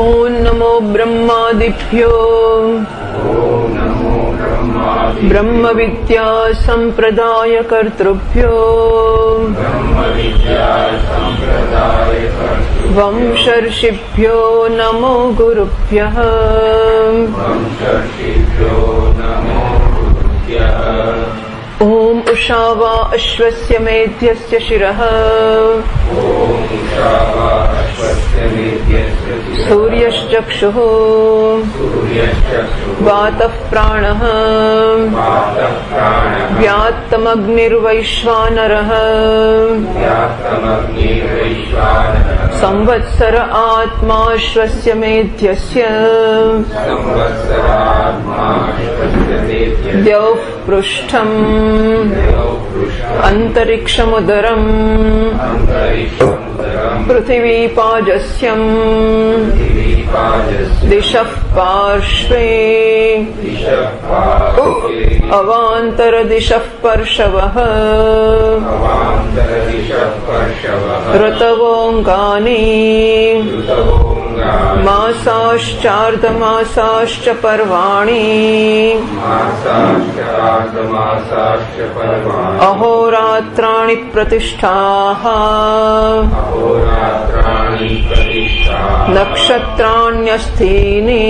ॐ नमो ब्रह्मादिभ्यो ब्रह्मविद्या सम्प्रदायकर्तृभ्यो वंशर्षिभ्यो नमो गुरुभ्यः ॐ उषा वा अश्वस्य मेध्यस्य शिरः सूर्यश्चक्षुः वातः प्राणः व्यात्तमग्निर्वैश्वानरः संवत्सर आत्माश्वस्य मेध्यस्य द्यौः पृष्ठम् अन्तरिक्षमुदरम् पृथिवीपाजस्यम् दिशः पार्श्वे अवान्तरदिशः पर्शवः ऋतवोऽङ्गानि मासाश्चार्धमासाश्च पर्वाणि अहोरात्राणि प्रतिष्ठाः नक्षत्राण्यस्थीनि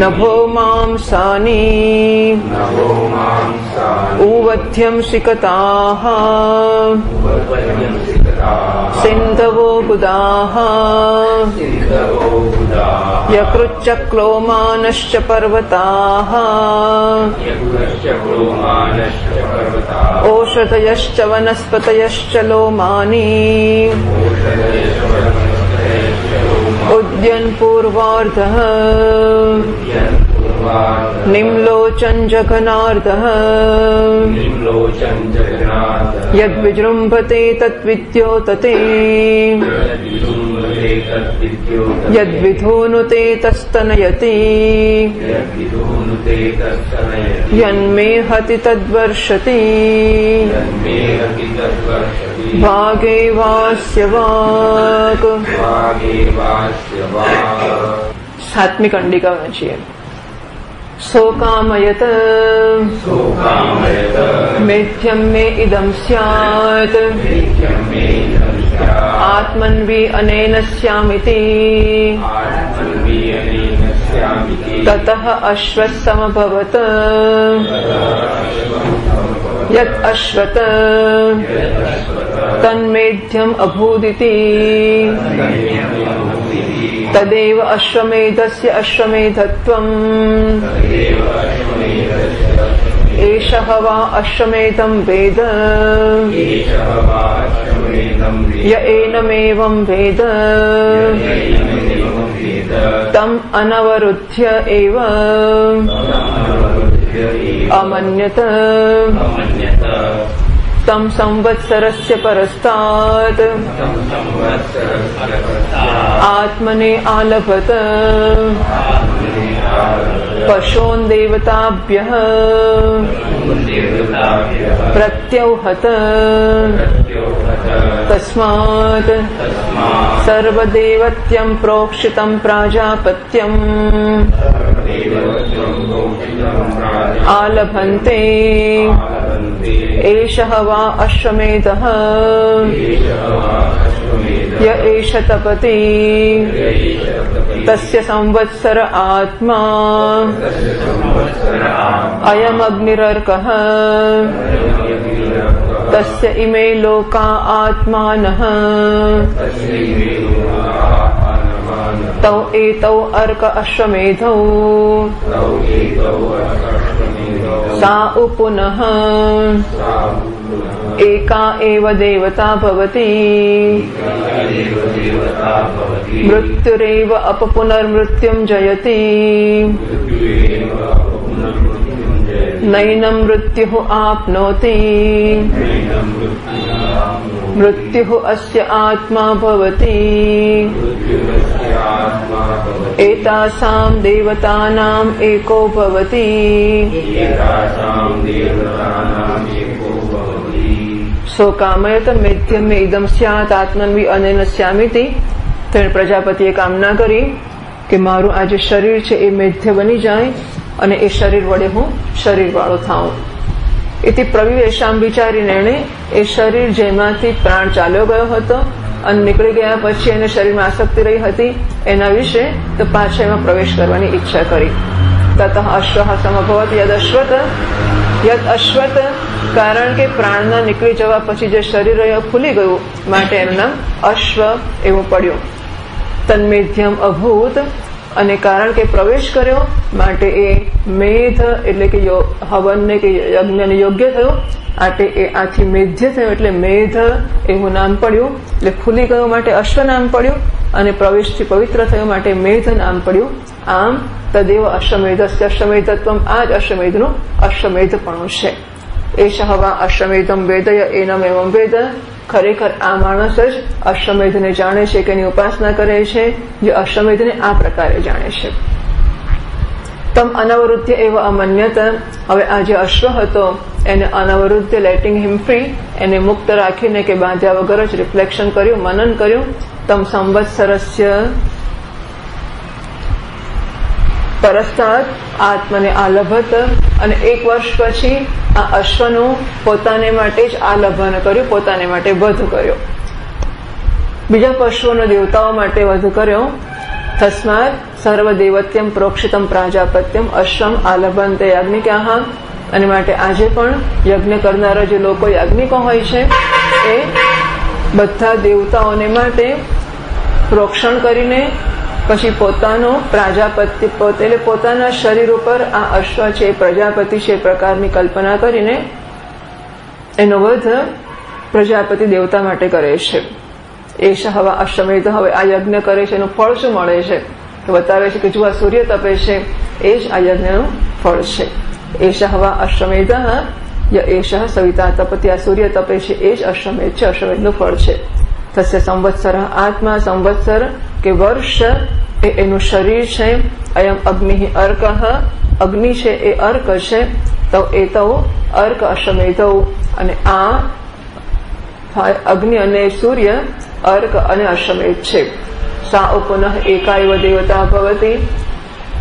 नभो मांसानि ऊवध्यं सिकताः सिन्धवो गुदाः यकृच्चक्लोमानश्च पर्वताः ओषधयश्च वनस्पतयश्च लोमानि उद्यन्पूर्वार्धः निम्लोचन जघनार्दः। यद्विजृम्भते तद्विद्योतते यद्विधोनुते तस्तनयति। यन्मे तद्वर्षति। भागे वास्य वाक् सात्विक अंडिका होना चाहिए। શોકામયત મેથ્યમ મે ઇદમ સ્યાત આત્મન્વી અનેન સ્યામિતિ તતઃ અશ્વત્સમભવત યત અશ્વત તન્મેધ્યમ અભૂદિતિ तदेव अश्वमेधस्य अश्वमेधत्वम् एषः वा अश्वमेधं वेद य एनमेवं वेद तम् अनवरुध्य एव अमन्यत तं संवत्सरस्य परस्तात्। आत्मने आलभत। पशोन् देवताभ्यः प्रत्यौहत। तस्मात् सर्वदेवत्यं प्रोक्षितं प्राजापत्यम् आलभन्ते एषः वा अश्वमेधः य एष तपति तस्य संवत्सर आत्मा अयमग्निरर्कः। तस्य इमे लोका आत्मानः। तौ एतौ अर्क अश्वमेधौ। सा उपुनः। एका एव देवता भवति। मृत्युरेव अपपुनर्मृत्युं जयति। नैनं मृत्युः आप्नोति मृत्युः अस्य आत्मा भवति एतासां देवतानाम् एको भवति सो कामयत मेध्यम में इदम स्यात् आत्मन्वि अनेन स्यामिति તેણે પ્રજાપતિએ કામના કરી કે મારું આ જે શરીર છે એ મેધ્ય બની જાય અને એ શરીર વડે હું શરીરવાળો થાઉં. એથી પ્રવિવેશામ વિચારીને એણે એ શરીર જેમાંથી પ્રાણ ચાલ્યો ગયો હતો અને નીકળી ગયા પછી એને શરીરમાં આસક્તિ રહી હતી, એના વિશે તો પાછા એમાં પ્રવેશ કરવાની ઈચ્છા કરી. તત અશ્વ સમભવત યદ અશ્વત. યદ અશ્વત કારણ કે પ્રાણના નીકળી જવા પછી જે શરીર ખુલી ગયું માટે એનું નામ અશ્વ એવું પડ્યું. તન્મેધ્યમ અભૂત અને કારણ કે પ્રવેશ કર્યો માટે એ મેધ એટલે કે હવનને કે યજ્ઞને યોગ્ય થયો. આટે એ આથી મેધ્ય થયો એટલે મેધ એવું નામ પડ્યું. એટલે ખુલી ગયો માટે અશ્વ નામ પડ્યું અને પ્રવેશથી પવિત્ર થયો માટે મેધ નામ પડ્યું. આમ તદેવ અશ્વમેધ અશ્વમેધત્વ આ જ અશ્વમેધનું અશ્વમેધપણું છે. એશ હવા અશ્વમેધમ વેદય, એનમ એવમ વેદ. ખરેખર આ માણસ જ અશ્વમેધને જાણે છે કે એની ઉપાસના કરે છે, જે અશ્વમેધને આ પ્રકારે જાણે છે. તમ અનવરુદ્ધ એવો અમન્યત. હવે આ જે અશ્વ હતો, એને અનવરુદ્ધ લેટિંગ હિમ ફ્રી એને મુક્ત રાખીને કે બાંધ્યા વગર જ રિફ્લેક્શન કર્યું, મનન કર્યું, તમ સંવત્સરસ્ય પરસ્તાત, આત્મને આલભત. અને એક વર્ષ પછી આ અશ્વનું પોતાને માટે જ આલભન કર્યું, પોતાને માટે વધ કર્યો. બીજા પશુઓનો દેવતાઓ માટે વધ કર્યો. તસ્માત સર્વદેવત્યમ પ્રોક્ષિતમ પ્રાજાપત્યમ અશ્વમ આલભન તે યાજ્ઞિકાહ અને માટે આજે પણ યજ્ઞ કરનારા જે લોકો યાજ્ઞિકો હોય છે, એ બધા દેવતાઓને માટે પ્રોક્ષણ કરીને પછી પોતાનો પ્રજાપતિ પોતે એટલે પોતાના શરીર ઉપર આ અશ્વ છે, પ્રજાપતિ છે પ્રકારની કલ્પના કરીને એનો વધ પ્રજાપતિ દેવતા માટે કરે છે. એશ હવા અશ્વમેધ હવે આ યજ્ઞ કરે છે, એનું ફળ શું મળે છે? તો બતાવે છે કે જો આ સૂર્ય તપે છે, એ જ આ યજ્ઞનું ફળ છે. એશ હવા અશ્વમેધ એશ સવિતા તપતિ. આ સૂર્ય તપે છે, એ જ અશ્વમેધ છે, અશ્વમેધનું ફળ છે. થશે સંવત્સર આત્મા સંવત્સર કે વર્ષ એ એનું શરીર છે અયમ અગ્નિ અર્ક અગ્નિ છે એ અર્ક છે તો એ તો અર્ક અશ્વમેધ અને આ અગ્નિ અને સૂર્ય અર્ક અને અશ્વમેધ છે સા પુનઃ એકાએવ દેવતા ભવતી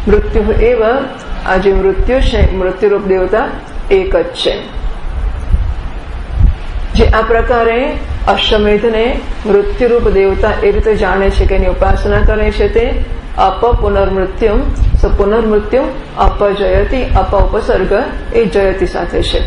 મૃત્યુ એવ આ જે મૃત્યુ છે મૃત્યુરૂપ દેવતા એક જ છે જે આ પ્રકારે અશ્વમેધને મૃત્યુરૂપ દેવતા એ રીતે જાણે છે કે એની ઉપાસના કરે છે તે અપ પુનર્મૃત્યુમ સ પુનર્મૃત્યુ અપજયતી અપ ઉપસર્ગ એ જયતી સાથે છે.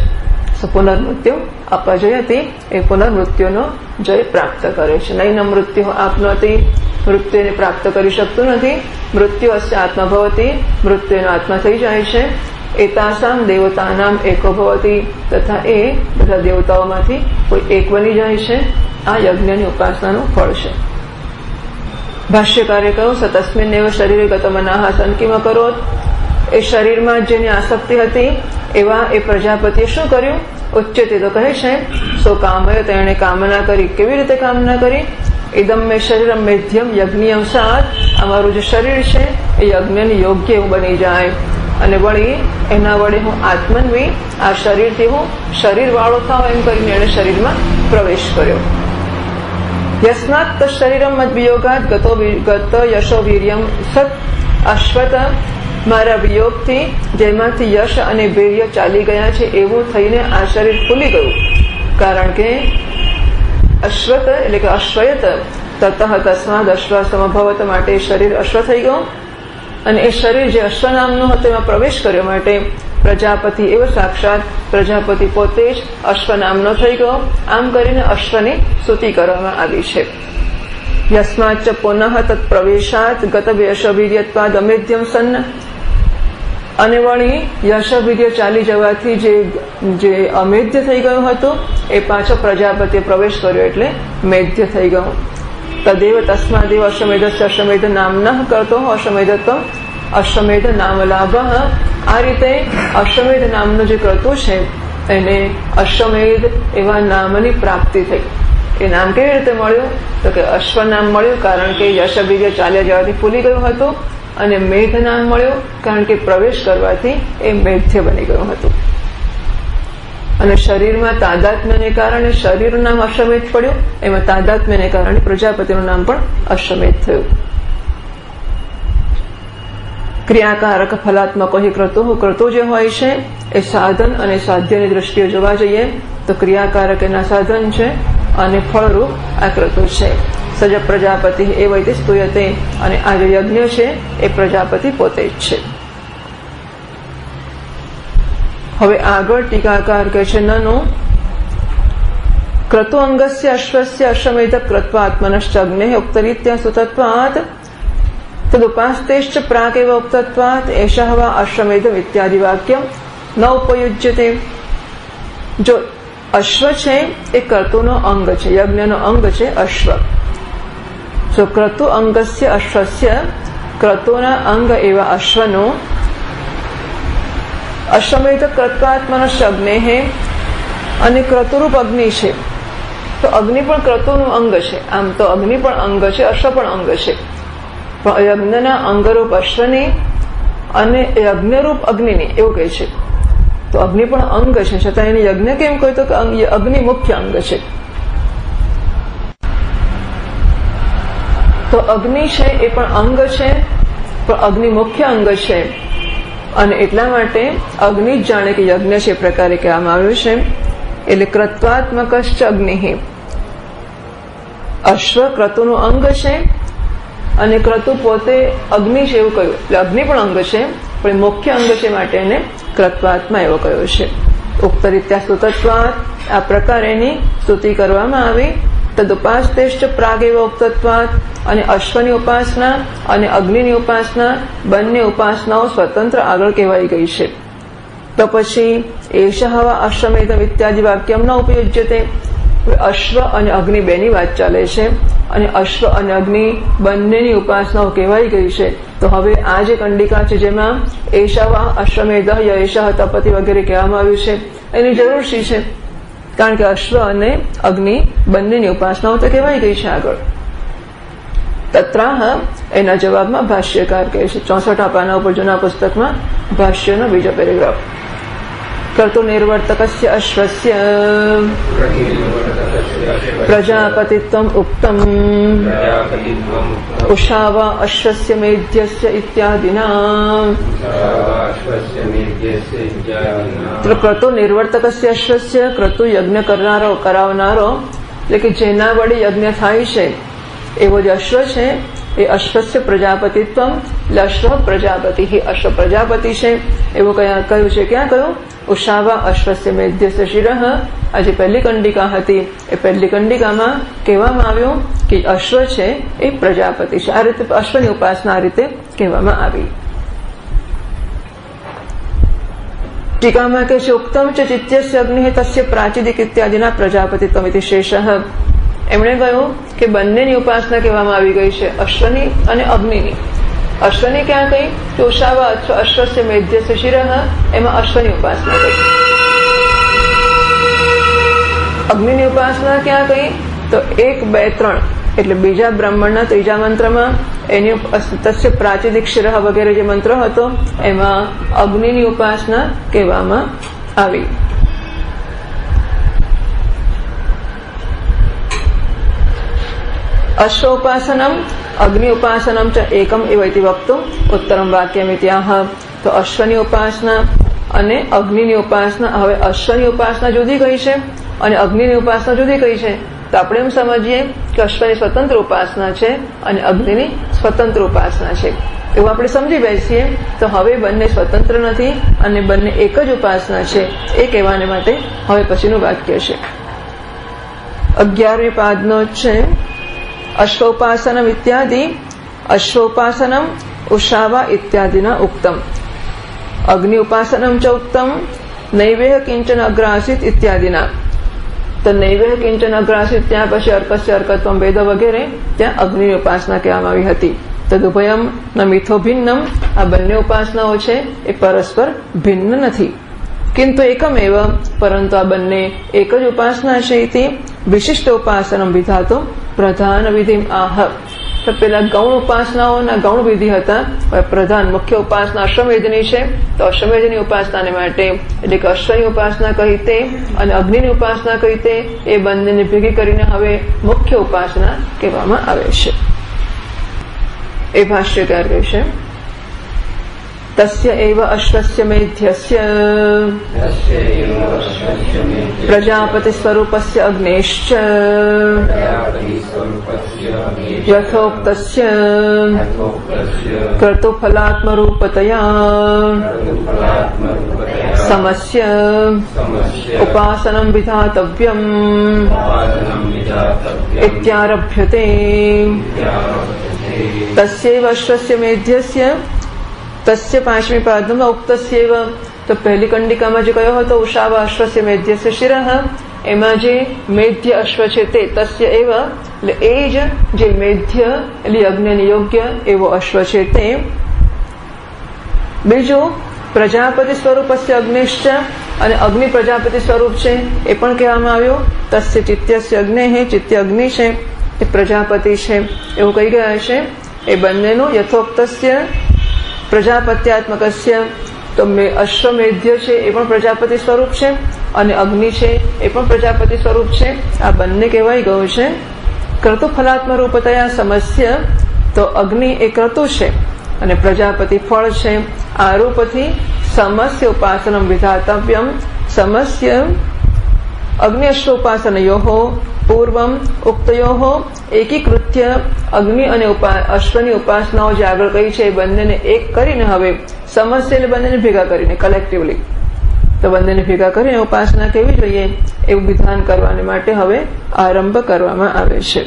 સ પુનર્મૃત્યુ અપજયતી એ પુનર્મૃત્યુનો જય પ્રાપ્ત કરે છે. નહીં મૃત્યુ આપનોતી મૃત્યુને પ્રાપ્ત કરી શકતું નથી. મૃત્યુ અસ્ય આત્મા ભવતી, મૃત્યુનો આત્મા થઈ જાય છે. એતાસામ દેવતાનામ એકો ભવતી તથા એ બધા દેવતાઓમાંથી કોઈ એક બની જાય છે આ યજ્ઞની ઉપાસનાનું ફળ છે ભાષ્યકારે કહ્યું સતસ્મિન એવ શરીરે ગતમનાહ સંકિમ કરો એ શરીરમાં જેની આસક્તિ હતી એવા એ પ્રજાપતિએ શું કર્યું ઉચ્ચતે તો કહે છે સો કામયો તેણે કામના કરી કેવી રીતે કામના કરી ઇદમ મેં શરીર મેધ્યમ યજ્ઞિયમ સાત અમારું જે શરીર છે એ યજ્ઞને યોગ્ય એવું બની જાય અને વળી એના વડે હું આત્મન્વી આ શરીરથી હું શરીર વાળો થાવ એમ કરીને એણે શરીરમાં પ્રવેશ કર્યો. યસ્માત શરીરમ મદવિયોગાત ગતો ગત યશો વીર્યમ સત અશ્વત મારા વિયોગથી જેમાંથી યશ અને વીર્ય ચાલી ગયા છે એવું થઈને આ શરીર ખુલી ગયું. કારણ કે અશ્વત એટલે કે અશ્વયત તત તસ્માદ અશ્વ સમભવત માટે શરીર અશ્વ થઈ ગયું. અને એ શરીર જે અશ્વનામનું હતું, એમાં પ્રવેશ કર્યો માટે પ્રજાપતિ એવો સાક્ષાત પ્રજાપતિ પોતે જ અશ્વનામનો થઈ ગયો. આમ કરીને અશ્વની સ્તુતિ કરવામાં આવી છે. યસ્માચ પુનઃ તત્પ્રવેશાત ગત યશવીર્યત્વાદ અમેધ્યમ સન્ન. અને વળી યશવીર્ય ચાલી જવાથી જે જે અમેધ્ય થઈ ગયું હતું, એ પાછો પ્રજાપતિએ પ્રવેશ કર્યો એટલે મેધ્ય થઈ ગયું. તદેવ તસ્માદેવ અશ્વમેધ અશ્વમેધ નામ ન કરતો અશ્વમેધત્વ અશ્વમેધ નામ લાભ આ રીતે અશ્વમેધ નામનું જે કરતું છે એને અશ્વમેધ એવા નામની પ્રાપ્તિ થઈ એ નામ કેવી રીતે મળ્યું તો કે અશ્વ નામ મળ્યું કારણ કે યશબીર્ય ચાલ્યા જવાથી ફૂલી ગયું હતું અને મેઘ નામ મળ્યું કારણ કે પ્રવેશ કરવાથી એ મેઘ્ય બની ગયું હતું અને શરીરમાં તાદાત્મ્યને કારણે શરીરનું નામ અશ્વમેધ પડ્યું. એમાં તાદાત્મ્યને કારણે પ્રજાપતિનું નામ પણ અશ્વમેધ થયું. ક્રિયાકારક ફલાત્મક ક્રતો ક્રતો જે હોય છે, એ સાધન અને સાધ્યની દ્રષ્ટિએ જોવા જઈએ, તો ક્રિયાકારક એના સાધન છે અને ફળરૂપ આ ક્રતો છે. સજ પ્રજાપતિ એ વૈતે સ્તુયતે અને આ જે યજ્ઞ છે, એ પ્રજાપતિ પોતે જ છે. હવે આગળ ટીકાકાર કહે છે, નનો ક્રતુ અંગસ્ય અશ્વસ્ય અશ્વમેધ ક્રત્વાત્મનશ્ચગ્ને ઉક્તરીત્યા સુતત્વાત તદુપાસ્તેશ્ચ પ્રાગેવ ઉક્તત્વાત એષા વા અશ્વમેધ ઇત્યાદિ વાક્ય ન ઉપયુજ્યતે. જો અશ્વ છે, એ ક્રતુનો અંગ છે, યજ્ઞનો અંગ છે અશ્વ. જો ક્રતુ અંગસ્ય અશ્વસ્ય, ક્રતુના અંગ એવા અશ્વનો અશ્વમેધ ક્રત્વાત્મનશ હે અને ક્રતુરૂપ અગ્નિ છે. તો અગ્નિ પણ ક્રતુનું અંગ છે. આમ તો અગ્નિ પણ અંગ છે, અશ્વ પણ અંગ છે. પણ યજ્ઞના અંગરૂપ અશ્વની અને યજ્ઞરૂપ અગ્નિની એવું કહે છે. તો અગ્નિ પણ અંગ છે. છતાં એને યજ્ઞ કેમ કહ્યું તો કે અગ્નિ મુખ્ય અંગ છે. તો અગ્નિ છે એ પણ અંગ છે, પણ અગ્નિ મુખ્ય અંગ છે. અને એટલા માટે અગ્નિ જ જાણે કે યજ્ઞ છે પ્રકારે કહેવામાં આવ્યું છે. એટલે ક્રત્વાત્મક અગ્નિ અશ્વ ક્રતુનું અંગ છે અને ક્રતુ પોતે અગ્નિ છે એવું કહ્યું. એટલે અગ્નિ પણ અંગ છે, પણ મુખ્ય અંગ છે માટે એને ક્રત્વાત્મા એવો કહ્યો છે. ઉક્ત રીત્યા સ્તુતત્વાત આ પ્રકારેની સ્તુતિ કરવામાં આવી. તદુપાસ્તેશ્ચ પ્રાગેવ ઉપતત્વાત અને અશ્વની ઉપાસના અને અગ્નિની ઉપાસના બંને ઉપાસનાઓ સ્વતંત્ર આગળ કહેવાઈ ગઈ છે તો પછી એશ હવા અશ્વમેધમ ઇત્યાદિ વાક્યમ ન ઉપયોજ્યતે અશ્વ અને અગ્નિ બેની વાત ચાલે છે અને અશ્વ અને અગ્નિ બંનેની ઉપાસનાઓ કહેવાઈ ગઈ છે તો હવે આ જે કંડિકા છે જેમાં એશાવા અશ્વમેધ યશ તપતિ વગેરે કહેવામાં આવ્યું છે એની જરૂર શી છે કારણ કે અશ્વ અને અગ્નિ બંનેની ઉપાસનાઓ તો કહેવાય ગઈ છે આગળ. તત્રાહ એના જવાબમાં ભાષ્યકાર કહે છે. ચોસઠ પાના ઉપર જૂના પુસ્તકમાં ભાષ્યનો બીજો પેરેગ્રાફ. નિર્વર્તકસ્ય અશ્વસ્ય પ્રજાપતિત્વમ ઉક્તમ ઉષાવ અશ્વસ્ય મેધ્યસ્ય ઇત્યાદિના ક્રતુ નિર્વર્તકસ્ય અશ્વસ્ય ક્રતુ યજ્ઞ કરનારો કરાવનારો એટલે કે જેના વડે યજ્ઞ થાય છે એવો જે અશ્વ છે એ અશ્વસ્ય પ્રજાપતિત્વ એટલે અશ્વ પ્રજાપતિ અશ્વ પ્રજાપતિ છે એવું કહ્યું છે ક્યાં કહ્યું ઉષાવા અશ્વસ્ય મેધ્યસ્ય શિરહ આ જે પહેલી કંડિકા હતી એ પહેલી કંડિકામાં કહેવામાં આવ્યું કે અશ્વ છે એ પ્રજાપતિ છે આ રીતે અશ્વની ઉપાસના આ રીતે કહેવામાં આવી ટીકામાં કે છે ઉત્તમ છે ચિત્યસ્ય અગ્નિ તસ્ય પ્રાચીદિક ઇત્યાદિના પ્રજાપતિ તમિતિ શેષ એમણે કહ્યું કે બંનેની ઉપાસના કહેવામાં આવી ગઈ છે અશ્વની અને અગ્નિની અશ્વની ક્યાં કઈ ચોષાવા અશ્વસ્ય મેધ્યસ્ય શિર એમાં અશ્વની ઉપાસના કઈ અગ્નિની ઉપાસના ક્યાં કહી તો એક બે ત્રણ એટલે બીજા બ્રાહ્મણના ત્રીજા મંત્રમાં, એની તસ્ય પ્રાચિદિક વગેરે જે મંત્ર હતો, એમાં અગ્નિની ઉપાસના કહેવામાં આવી. અશ્વોપાસનમ અગ્નિ ઉપાસનમ ચ એકમ એવૈતિ વક્તું ઉત્તરમ વાક્યમિત્યાહ તો અશ્વની ઉપાસના અને અગ્નિની ઉપાસના હવે અશ્વની ઉપાસના જુદી કઈ છે અને અગ્નિની ઉપાસના જુદી કઈ છે તો આપણે એમ સમજીએ કે અશ્વની સ્વતંત્ર ઉપાસના છે અને અગ્નિની સ્વતંત્ર ઉપાસના છે એવું આપણે સમજી બેસીએ તો હવે બંને સ્વતંત્ર નથી અને બંને એક જ ઉપાસના છે એ કહેવાને માટે હવે પછીનું વાક્ય છે અગિયારમી પાદનો છે અશ્વોપાસનમ ઇત્યાદિ અશ્વોપાસનમ ઉષાવા ઇત્યાદિના ઉક્તમ અગ્નિ ઉપાસનમ ચ ઉક્તમ નૈવેહ કિંચન અગ્રાસિત ઇત્યાદિના તો નૈવેહ કિંચન અગ્રાસિત ત્યાં પછી અર્કસ્ય અર્કત્વમ વેદ વગેરે ત્યાં અગ્નિ ઉપાસના કહેવામાં આવી હતી તદુભયમ ન મિથો ભિન્નમ આ બંને ઉપાસનાઓ છે એ પરસ્પર ભિન્ન નથી કિંતુ એકમેવ પરંતુ આ બંને એક જ ઉપાસના છે તે વિશિષ્ટ ઉપાસનમ વિધાતો પ્રધાન વિધિ, આહ, તો પેલા ગૌણ ઉપાસનાઓના ગૌણ વિધિ હતા. પ્રધાન મુખ્ય ઉપાસના અશ્વમેધની છે. તો અશ્વમેધની ઉપાસનાને માટે એટલે કે અશ્વની ઉપાસના કહી તે અને અગ્નિની ઉપાસના કહી તે, એ બંનેને ભેગી કરીને હવે મુખ્ય ઉપાસના કહેવામાં આવે છે. એ ભાષ્યકાર કહેશે तस्य एव अश्वस्य मेध्यस्य। प्रजापतिस्वरूपस्य अग्नेश्च। यथोक्तस्य। कर्तुफलात्मरूपतया। समस्य। उपासनं विधातव्यम्। इत्यारभ्यते। तस्यैव अश्वस्य मेध्यस्य। તસ્ય પાંચમી પાદમાં ઉક્તસ્યવ તો પહેલી કંડિકામાં જે કયો હતો ઉષાવા અશ્વસ્ય મેધ્યસ્ય શિરઃ એમાં જે મેધ્ય અશ્વ છે તે તસ્ય એવ એટલે એ જ જે મેધ્ય એટલે યજ્ઞને યોગ્ય એવો અશ્વ છે તે બીજું પ્રજાપતિ સ્વરૂપસ્ય અગ્નિશ્ચ અને અગ્નિ પ્રજાપતિ સ્વરૂપ છે એ પણ કહેવામાં આવ્યું તસ્ય ચિત્યસ્ય અગ્નિ હે ચિત્ય અગ્નિ છે એ પ્રજાપતિ છે એવું કહી ગયા છે એ બંનેનું યથોક્તસ્ય પ્રજાપત્યાત્મકસ્ય, તો અશ્વમેધ્ય છે, એ પણ પ્રજાપતિ સ્વરૂપ છે, અને અગ્નિ છે, એ પણ પ્રજાપતિ સ્વરૂપ છે. આ બંને કહેવાય ગયું છે. કર્તુ ફલાત્મ રૂપતયા સમસ્ય, તો અગ્નિ એ ક્રતુ છે, અને પ્રજાપતિ ફળ છે. આ રૂપથી સમસ્ય ઉપાસનમ વિધાતવ્યમ, સમસ્ય અગ્નિ અશ્વ ઉપાસનયો પૂર્વમ ઉક્તયો એકીકૃત્ય અગ્નિ અને અશ્વની ઉપાસનાઓ જે આગળ કહી છે એ બંનેને એક કરીને હવે સમસ્યા એટલે બંનેને ભેગા કરીને કલેક્ટિવલી તો બંનેને ભેગા કરીને ઉપાસના કેવી જોઈએ એવું વિધાન કરવાને માટે હવે આરંભ કરવામાં આવે છે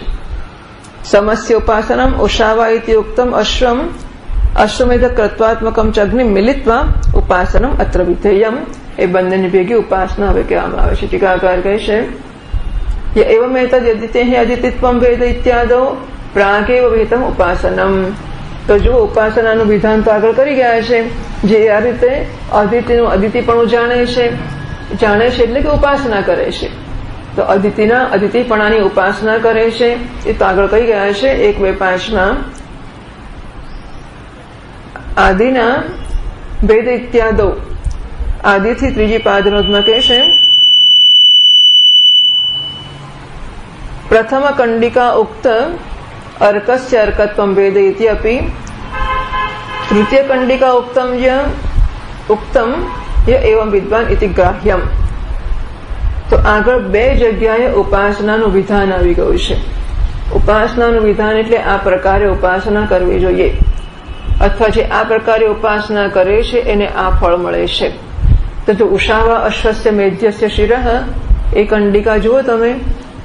સમસ્ય ઉપાસનમ ઉષાવા ઉક્તમ અશ્વમ અશ્વમેધ કૃત્વાત્મકમ ચ અગ્નિ મિલિત્વા ઉપાસનમ અત્ર વિધેયમ એ બંનેની ભેગી ઉપાસના હવે કહેવામાં આવે છે ટીકાકાર કહે છે એવમેતદ યદિતે અદિતિત્વમ વેદ ઇત્યાદો પ્રાગેવ વેતમ ઉપાસનમ તો જો ઉપાસનાનું વિધાન તો આગળ કરી ગયા છે જે આ રીતે અદિતિનું અદિતિપણું જાણે છે જાણે છે એટલે કે ઉપાસના કરે છે તો અદિતિના અદિતિપણાની ઉપાસના કરે છે એ તો આગળ કહી ગયા છે એક બે પાંચના આદિના વેદ ઇત્યાદો આદિથી ત્રીજી પાદનોદમાં કહે છે કંડિકા ઉક્ત અર્કસ્ય અર્કત્વમ વેદ ઇતિ અપી તૃતીય કંડિકા ઉક્તમ ય ઉક્તમ એવમ વિદ્વાન ઇતિ ગ્રાહ્યમ તો આગળ બે જગ્યાએ ઉપાસનાનું વિધાન આવી ગયું છે ઉપાસનાનું વિધાન એટલે આ પ્રકારે ઉપાસના કરવી જોઈએ અથવા જે આ પ્રકારે ઉપાસના કરે છે એને આ ફળ મળે છે તો ઉષાવા અશ્વસ્ય મેધ્યસ્ય શિરહ એ કંડિકા જુઓ તમે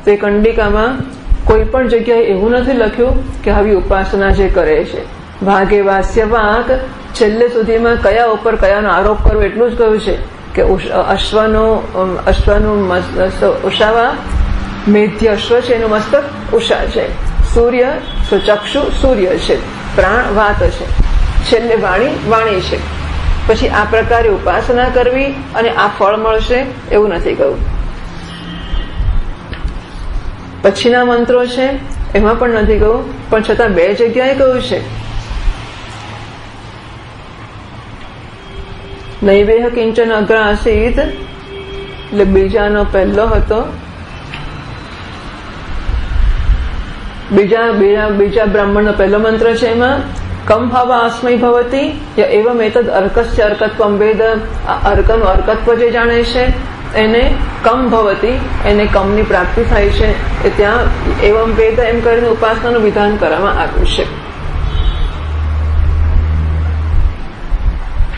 તો કંડિકામાં કોઈ પણ જગ્યાએ એવું નથી લખ્યું કે આવી ઉપાસના જે કરે છે. ભાગે વાસ્ય વાક છેલ્લે સુધીમાં કયા ઉપર કયાનો આરોપ કરવો એટલું જ કહ્યું છે કે અશ્વનો અશ્વનું ઉષાવા, મેધ્ય અશ્વ છે, એનું મસ્તક ઉષા છે. સૂર્ય ચક્ષુ સૂર્ય છે. પ્રાણ વાત છે છેલ્લે વાણી વાણી છે. પછી આ પ્રકારે ઉપાસના કરવી અને આ ફળ મળશે એવું નથી કહ્યું. પછીના મંત્રો છે, એમાં પણ નથી કહ્યું પણ છતાં બે જગ્યાએ કહ્યું છે. નૈવેહ કિંચન અગ્ર આસીત એટલે બીજાનો પહેલો હતો. બીજા બીજા બીજા બ્રાહ્મણનો પહેલો મંત્ર છે એમાં, કમ ભાવ આસ્મય ભવતી એવમ એતદ અર્કસ્ય અર્કત્વમ વેદ, આ અર્કનું અર્કત્વ જે જાણે છે એને કમ ભવતી, એને કમની પ્રાપ્તિ થાય છે, એ ત્યાં એવમ વેદ એમ કરીને ઉપાસનાનું વિધાન કરવામાં આવ્યું છે.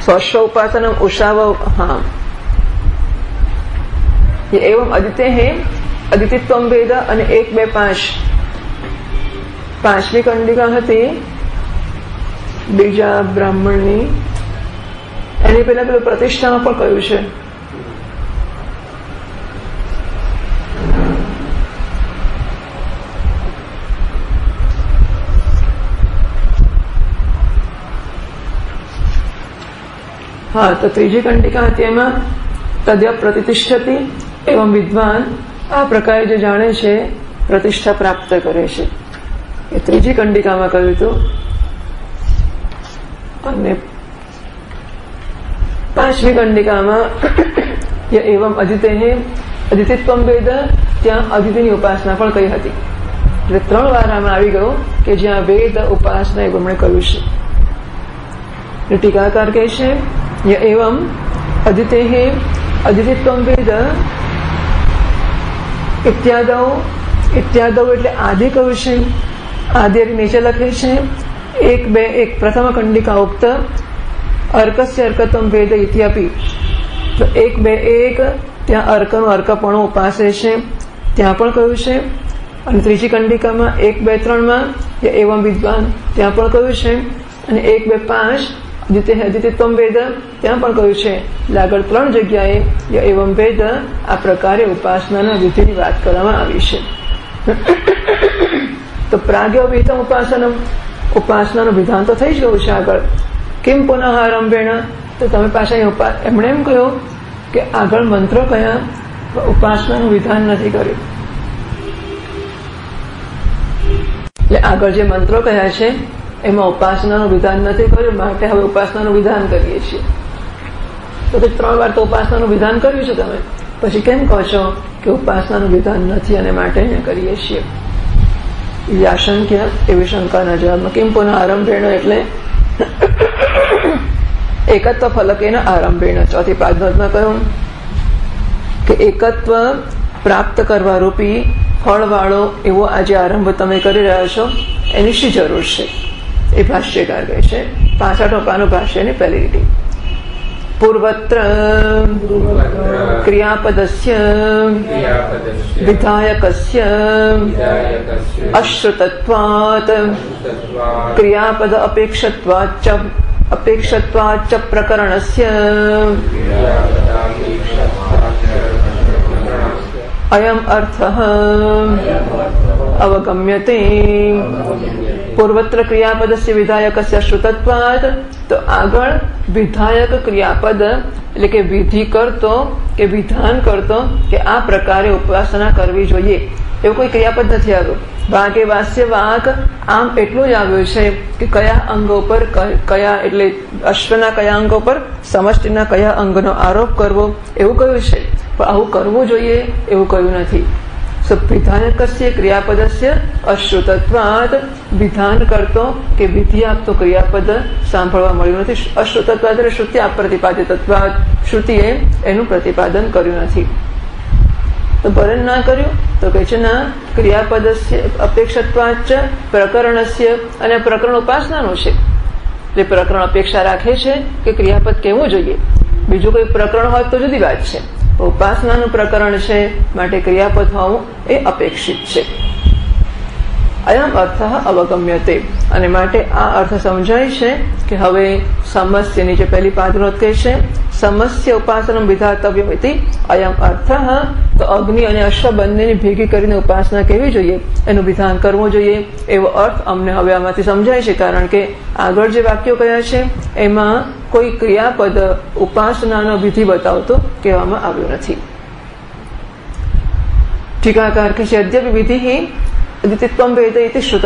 સ્વસ્વ ઉપાસનમ ઉષાવ, હા. એવમ અદિત્ય હે, અદિતિત્વમ વેદ અને એક બે પાંચ. પાંચમી કંડિકા હતી, બીજા બ્રાહ્મણની. એની પહેલા પેલું પ્રતિષ્ઠામાં પણ કહ્યું છે. હા, તો ત્રીજી કંડિકા હતી એમાં તદ્ય પ્રતિષ્ઠતી એવમ વિદ્વાન. આ પ્રકારે જે જાણે છે, પ્રતિષ્ઠા પ્રાપ્ત કરે છે. એ ત્રીજી કંડિકામાં કહ્યું હતું. અને પાંચમી કંડિકામાં એવમ અદિતે અદિતિત્વમ વેદ ત્યાં અદિતિની ઉપાસના પણ કહી હતી. એટલે ત્રણ વાર આમાં આવી ગયો કે જ્યાં વેદ, ઉપાસના એવું એમણે કહ્યું છે. ટીકાકાર કહે છે એવમ अदितेः અદિતિત્વમ વેદ ઇત્યાદવ ઇત્યાદો એટલે આદિ કહ્યું છે આદિ નીચે લખે છે એક બે, એક પ્રથમ કંડિકા ઉક્ત, અર્કસ્ય અર્કત્વમ વેદ ઇત્યાપી તો એક બે એક, ત્યાં અર્કનું અર્કપણું ઉપાસે છે, ત્યાં પણ કહ્યું છે. અને ત્રીજી કંડિકામાં એક બે ત્રણમાં એવમ વિદ્વાન, ત્યાં પણ કહ્યું છે. અને એક બે પાંચ અદિતિત્વમ વેદ, ત્યાં પણ કહ્યું છે આગળ ત્રણ જગ્યાએ એવમ વેદ, આ પ્રકારે ઉપાસનાના વિધિની વાત કરવામાં આવી છે. તો પ્રાગ્ય વિહિતમ ઉપાસનમ. ઉપાસનાનું વિધાન તો થઈ જ ગયું છે આગળ. કેમ પુનઃ આરંભેણ તો તમે પાછા એમણે એમ કહ્યું કે આગળ મંત્રો કયા? ઉપાસનાનું વિધાન નથી કર્યું. એટલે આગળ જે મંત્રો કયા છે એમાં ઉપાસનાનું વિધાન નથી કર્યું માટે હવે ઉપાસનાનું વિધાન કરીએ છીએ. તો ત્રણ વાર તો ઉપાસનાનું વિધાન કર્યું છે તમે. પછી કેમ કહો છો કે ઉપાસનાનું વિધાન નથી અને માટે કરીએ છીએ? યાશંક્ય એવી શંકાના જવાબમાં કેમ પુનઃ આરંભેણો એટલે? એકત્વ ફલક ફલકેના આરંભેણો ચોથી પાદમાં કહ્યું કે એકત્વ પ્રાપ્ત કરવા રૂપી ફળવાળો એવો આજે આરંભ તમે કરી રહ્યા છો, એની શી જરૂર છે? એ ભાષ્યકાર કહે છે. પાછા ટોપાનું ભાષ્યની પહેલી લીટી. પૂર્વત્ર ક્રિયાપદસ્ય વિધાયકસ્ય અશ્રુતત્વાત ક્રિયાપદ અપેક્ષત્વાચ અપેક્ષત્વાચ પ્રકરણસ્ય અયમ અર્થ અવગમ્યતે પૂર્વત્ર ક્રિયાપદસ્ય વિધાયકસ્ય શ્રુતત્વાદ તો આગળ વિધાયક ક્રિયાપદ એટલે કે વિધિ કરતો કે વિધાન કરતો, કે આ પ્રકારે ઉપાસના કરવી જોઈએ. એવું કોઈ ક્રિયાપદ નથી આવ્યું. વાઘે વાસ્ય વાક, આમ એટલું જ આવ્યું છે કે કયા અંગો પર કયા એટલે અશ્વના કયા અંગો પર સમષ્ટિના કયા અંગનો આરોપ કરવો, એવું કહ્યું છે. પણ આવું કરવું જોઈએ, એવું કહ્યું નથી. વિધાનકસ્ય ક્રિયાપદસ્ય અશ્રુતત્વાદ વિધાન કરતો કે વિધિ આપતો ક્રિયાપદ સાંભળવા મળ્યું નથી અશ્રુતત્વાદ એટલે શ્રુતિ અપ્રતિપાદિતત્વાદ શ્રુતિએ એનું પ્રતિપાદન કર્યું નથી તો ભરણ ના કર્યું તો કહે છે ના ક્રિયાપદ અપેક્ષત્વાચ પ્રકરણસ્ય અને પ્રકરણ ઉપાસનાનું છે એટલે પ્રકરણ અપેક્ષા રાખે છે કે ક્રિયાપદ કેવું જોઈએ બીજું કોઈ પ્રકરણ હોય તો જુદી વાત છે ઉપાસનાનું પ્રકરણ છે માટે ક્રિયાપદ હોવું એ અપેક્ષિત છે. અયમ અર્થ અવગમ્યતે. અને માટે આ અર્થ સમજાય છે કે હવે સમસ્યની જે પહેલી પાદરોત કહે છે, સમસ્ય ઉપાસના વિધાતવ્ય હતી અયમ અર્થ. તો અગ્નિ અને અશ્વ બંનેની ભેગી કરીને ઉપાસના કેવી જોઈએ? એનું વિધાન કરવું જોઈએ. એવો અર્થ અમને હવે આમાંથી સમજાય છે, કારણ કે આગળ જે વાક્યો કયા છે, એમાં કોઈ ક્રિયાપદ ઉપાસનાનો વિધિ બતાવતો કહેવામાં આવ્યો નથી. ટીકાકાર કે છે અદ્યપ વિધિ અદિતિત્વમ વેદ ઇતિ શ્રુત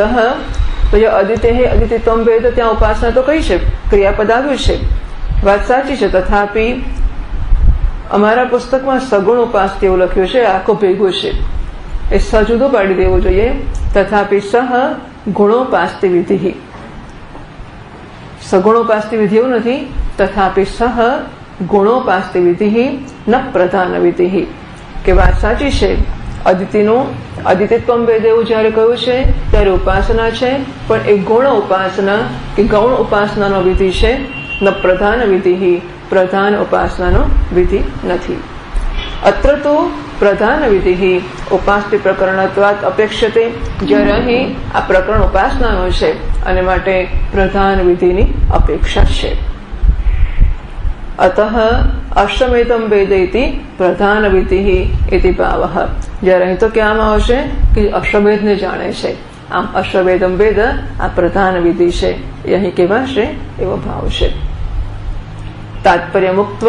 તો જે અદિતે અદિતિત્વમ વેદ ત્યાં ઉપાસના તો કઈ છે ક્રિયાપદ આવ્યું છે વાત સાચી છે તથાપી અમારા પુસ્તકમાં સગુણ ઉપાસ એવું લખ્યું છે આખો ભેગું છે એ સજુદો પાડી દેવું જોઈએ તથાપી સહ ગુણોપાસ્તિ વિધિ સગુણોપાસ્તિ વિધિ એવું નથી તથાપી સહ ગુણોપાસ્તિ વિધિ ન પ્રધાન વિધિ કે વાત સાચી છે અદિતિનું અદિતિત્વમ વેદ એવું જયારે કહ્યું છે? ત્યારે ઉપાસના છે, પણ એ ગુણ ઉપાસના કે ગૌણ ઉપાસનાનો વિધિ છે, ન પ્રધાન વિધિ પ્રધાન ઉપાસનાનો વિધિ નથી. અત્ર તો પ્રધાન વિધિ ઉપાસ્ય પ્રકરણત્વાત અપેક્ષતે, જ્યારે અહીં આ પ્રકરણ ઉપાસનાનો છે, અને માટે પ્રધાન વિધિની અપેક્ષા છે. અત વેદ ઇતિ પ્રધાન વિધિ ઇતિ ભાવ જ્યારે અહીં તો કહેવામાં આવશે કે અશ્વમેધને જાણે છે આમ અશ્વમેધમ વેદ આ પ્રધાન વિધિ છે એ અહીં કહેવાશે એવો ભાવ છે તાત્પર્ય મુક્ત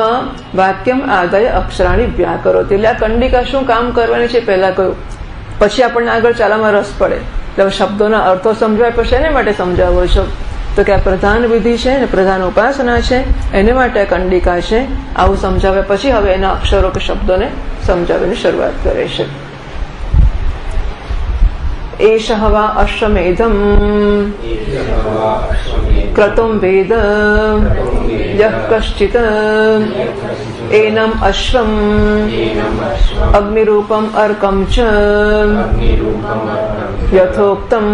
વાક્યમ આદાય અક્ષરાણી વ્યાકરો એટલે આ કંડિકા શું કામ કરવાની છે પહેલા કહ્યું પછી આપણને આગળ ચાલામાં રસ પડે એટલે શબ્દોના અર્થો સમજાય પછી એને માટે સમજાવો છો તો કે આ પ્રધાન વિધિ છે ને પ્રધાન ઉપાસના છે એને માટે કંડિકા છે. આવું સમજાવ્યા પછી હવે એના અક્ષરો કે શબ્દોને સમજાવીને શરૂઆત કરે છે. એષ હવા અશ્વમેધમ. ક્રતુમ વેદ. યહ કશ્ચિત. एनम् अश्वम् अग्निरूपम् अर्कं च यथोक्तम्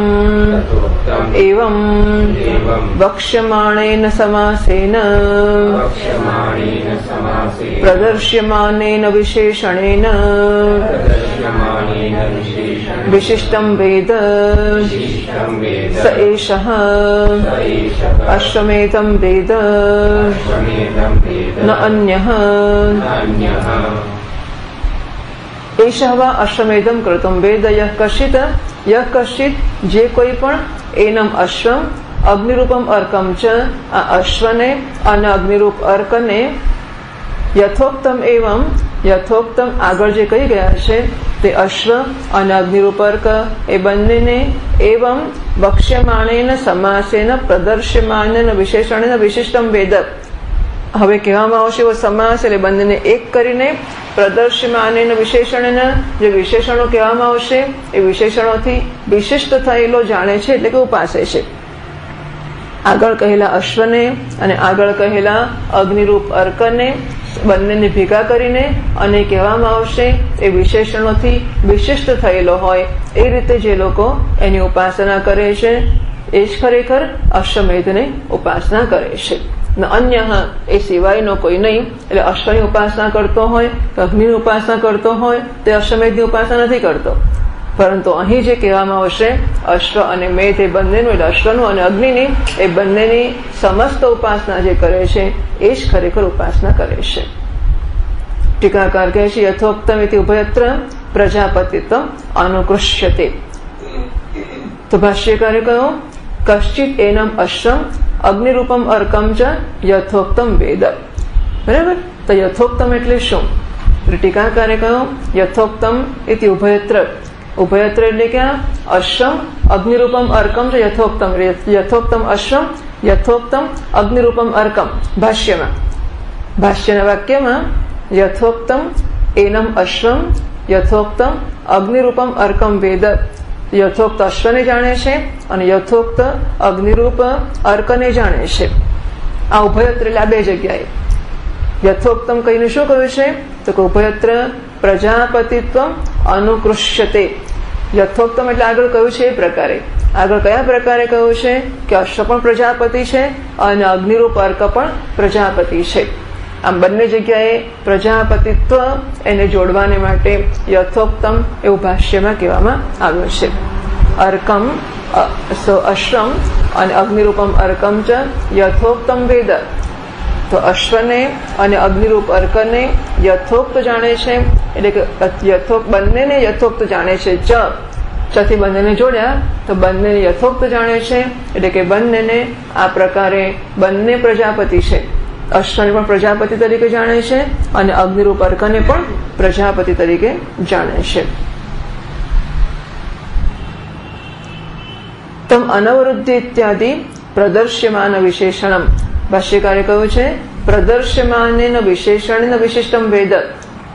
एवं वक्ष्यमाणेन समासेन प्रदर्श्यमानेन विशेषणेन विशिष्टं वेद स एषः अश्वमेधं वेद न अन्यः એષ વા અશ્વમેધમ કૃતમ વેદ યહ કશિત યહ કશિત જે કોઈ પણ એનમ અશ્વમ અગ્નિરૂપમ અર્કમ ચ આ અશ્વને અને અગ્નિરૂપ અર્કને યથોક્તમ એવમ યથોક્તમ આગળ જે કહી ગયા છે તે અશ્વ અને અગ્નિરૂપર્ક એ બંનેને એવમ વક્ષ્યમાણેન સમાસેન પ્રદર્શ્યમાન વિશેષણેન વિશિષ્ટમ વેદક હવે કહેવામાં આવશે એવો સમાસ એટલે બંનેને એક કરીને પ્રદર્શમાન વિશેષણના જે વિશેષણો કહેવામાં આવશે એ વિશેષણોથી વિશિષ્ટ થયેલો જાણે છે એટલે કે ઉપાસે છે આગળ કહેલા અશ્વને અને આગળ કહેલા અગ્નિરૂપ અર્કને, બંનેને ભેગા કરીને અને કહેવામાં આવશે, એ વિશેષણોથી વિશિષ્ટ થયેલો હોય. એ રીતે જે લોકો એની ઉપાસના કરે છે, એ જ ખરેખર અશ્વમેધની ઉપાસના કરે છે. અન્ય એ સિવાયનો કોઈ નહીં. એટલે અશ્વની ઉપાસના કરતો હોય, અગ્નિની ઉપાસના કરતો હોય, તે અશ્વમેધની ઉપાસના નથી કરતો. પરંતુ અહીં જે કહેવામાં આવશે, અશ્વ અને મેધ એ બંનેનું, એટલે અશ્વનું અને અગ્નિની, એ બંનેની સમસ્ત ઉપાસના જે કરે છે, એ જ ખરેખર ઉપાસના કરે છે. ટીકાકાર કહે છે યથોક્તમ ઇતિ ઉભયત્ર પ્રજાપતિત્વ અનુકૃષ્યતે. તો ભાષ્યકારે કહ્યું, કશ્ચિત એનમ અશ્વમ અગ્નિરૂપમ અર્કમ ચ યથોક્તમ વેદ. બરાબર? તો યથોક્તમ એટલે શું? ટીકાકારે કહ્યું, યથોક્તમ ઇતિ ઉભયત્ર ઉભયત્ર એટલે કે અશ્વમ અગ્નિરૂપમ અર્કમ યથોક્તમ યથોક્તમ અશ્વમ યથોક્તમ અગ્નિરૂપમ અર્કમ ભાષ્યમાં ભાષ્યના વાક્યમાં યથોક્તમ એનમ અશ્વમ યથોક્તમ અગ્નિરૂપમ અર્કમ વેદ યથોક્ત અશ્વને જાણે છે અને યથોક્ત અગ્નિરૂપ અર્કને જાણે છે આ ઉભયત્ર એટલે આ બે જગ્યાએ યથોક્તમ કહીને શું કહ્યું છે તો કે ઉભયત્ર પ્રજાપતિત્વ અનુકૃષ્યતે યથોક્તમ એટલે આગળ કહ્યું છે એ પ્રકારે. આગળ કયા પ્રકારે કહ્યું છે? કે અશ્વ પણ પ્રજાપતિ છે અને અગ્નિરૂપ અર્ક પણ પ્રજાપતિ છે. આમ બંને જગ્યાએ પ્રજાપતિત્વ એને જોડવાને માટે યથોક્તમ એવું ભાષ્યમાં કહેવામાં આવ્યું છે. અર્કમ અશ્રમ અને અગ્નિરૂપમ અર્કમ ચ યથોક્તમ વેદ. તો અશ્વને અને અગ્નિરૂપ અર્કને યથોક્ત જાણે છે. એટલે કે યથોક્ત બંનેને યથોક્ત જાણે છે. ચ ચથી બંનેને જોડ્યા, તો બંનેને યથોક્ત જાણે છે. એટલે કે બંનેને આ પ્રકારે બંને પ્રજાપતિ છે. અશ્વને પણ પ્રજાપતિ તરીકે જાણે છે અને અગ્નિરૂપ અર્કને પણ પ્રજાપતિ તરીકે જાણે છે. તમ અનવરુદ્ધિ ઇત્યાદિ પ્રદર્શ્યમાન વિશેષણમ. ભાષ્યકારે કહ્યું છે પ્રદર્શ્યમાન વિશેષણ વિશિષ્ટમ વેદ.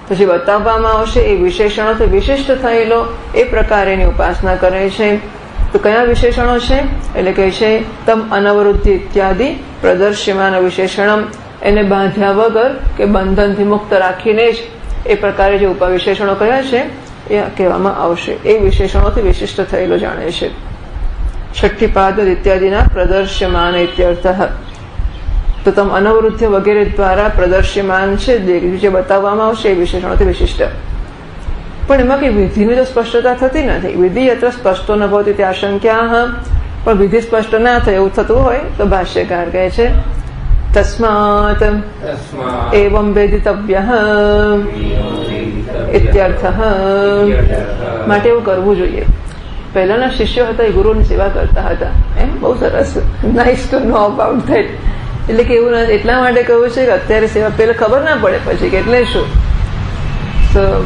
પછી બતાવવામાં આવશે, એ વિશેષણોથી વિશિષ્ટ થયેલો એ પ્રકારેની ઉપાસના કરે છે. તો કયા વિશેષણો છે? એટલે કહે છે, તમ અનવરુદ્ધિ ઇત્યાદિ પ્રદર્શ્યમાન વિશેષણમ. એને બાંધ્યા વગર કે બંધનથી મુક્ત રાખીને જ એ પ્રકારે જે ઉપવિશેષણો કયા છે, એ કહેવામાં આવશે. એ વિશેષણોથી વિશિષ્ટ થયેલો જાણે છે. છઠ્ઠી પાદ ઇત્યાદિના પ્રદર્શ્યમાન ઇત્યર્થ. તો તમ અનવૃદ્ધ વગેરે દ્વારા પ્રદર્શ્યમાન છે જે બતાવવામાં આવશે એ વિશેષણોથી વિશિષ્ટ. પણ એમાં કઈ વિધિની તો સ્પષ્ટતા થતી નથી. વિધિ અત્ર સ્પષ્ટો ન ભવતી ત્યાં આશંક્યા પણ વિધિ સ્પષ્ટ ના થાય એવું થતું હોય તો ભાષ્યકાર કહે છે તસ્માત એવમ વેદિતવ્ય ઇત્યર્થ. માટે એવું કરવું જોઈએ. પહેલાના શિષ્યો હતા એ ગુરુની સેવા કરતા હતા. એમ બહુ સરસ nice to know about that એટલે કે એવું એટલા માટે કહ્યું છે કે અત્યારે સેવા પેલા ખબર ના પડે પછી કે એટલે શું?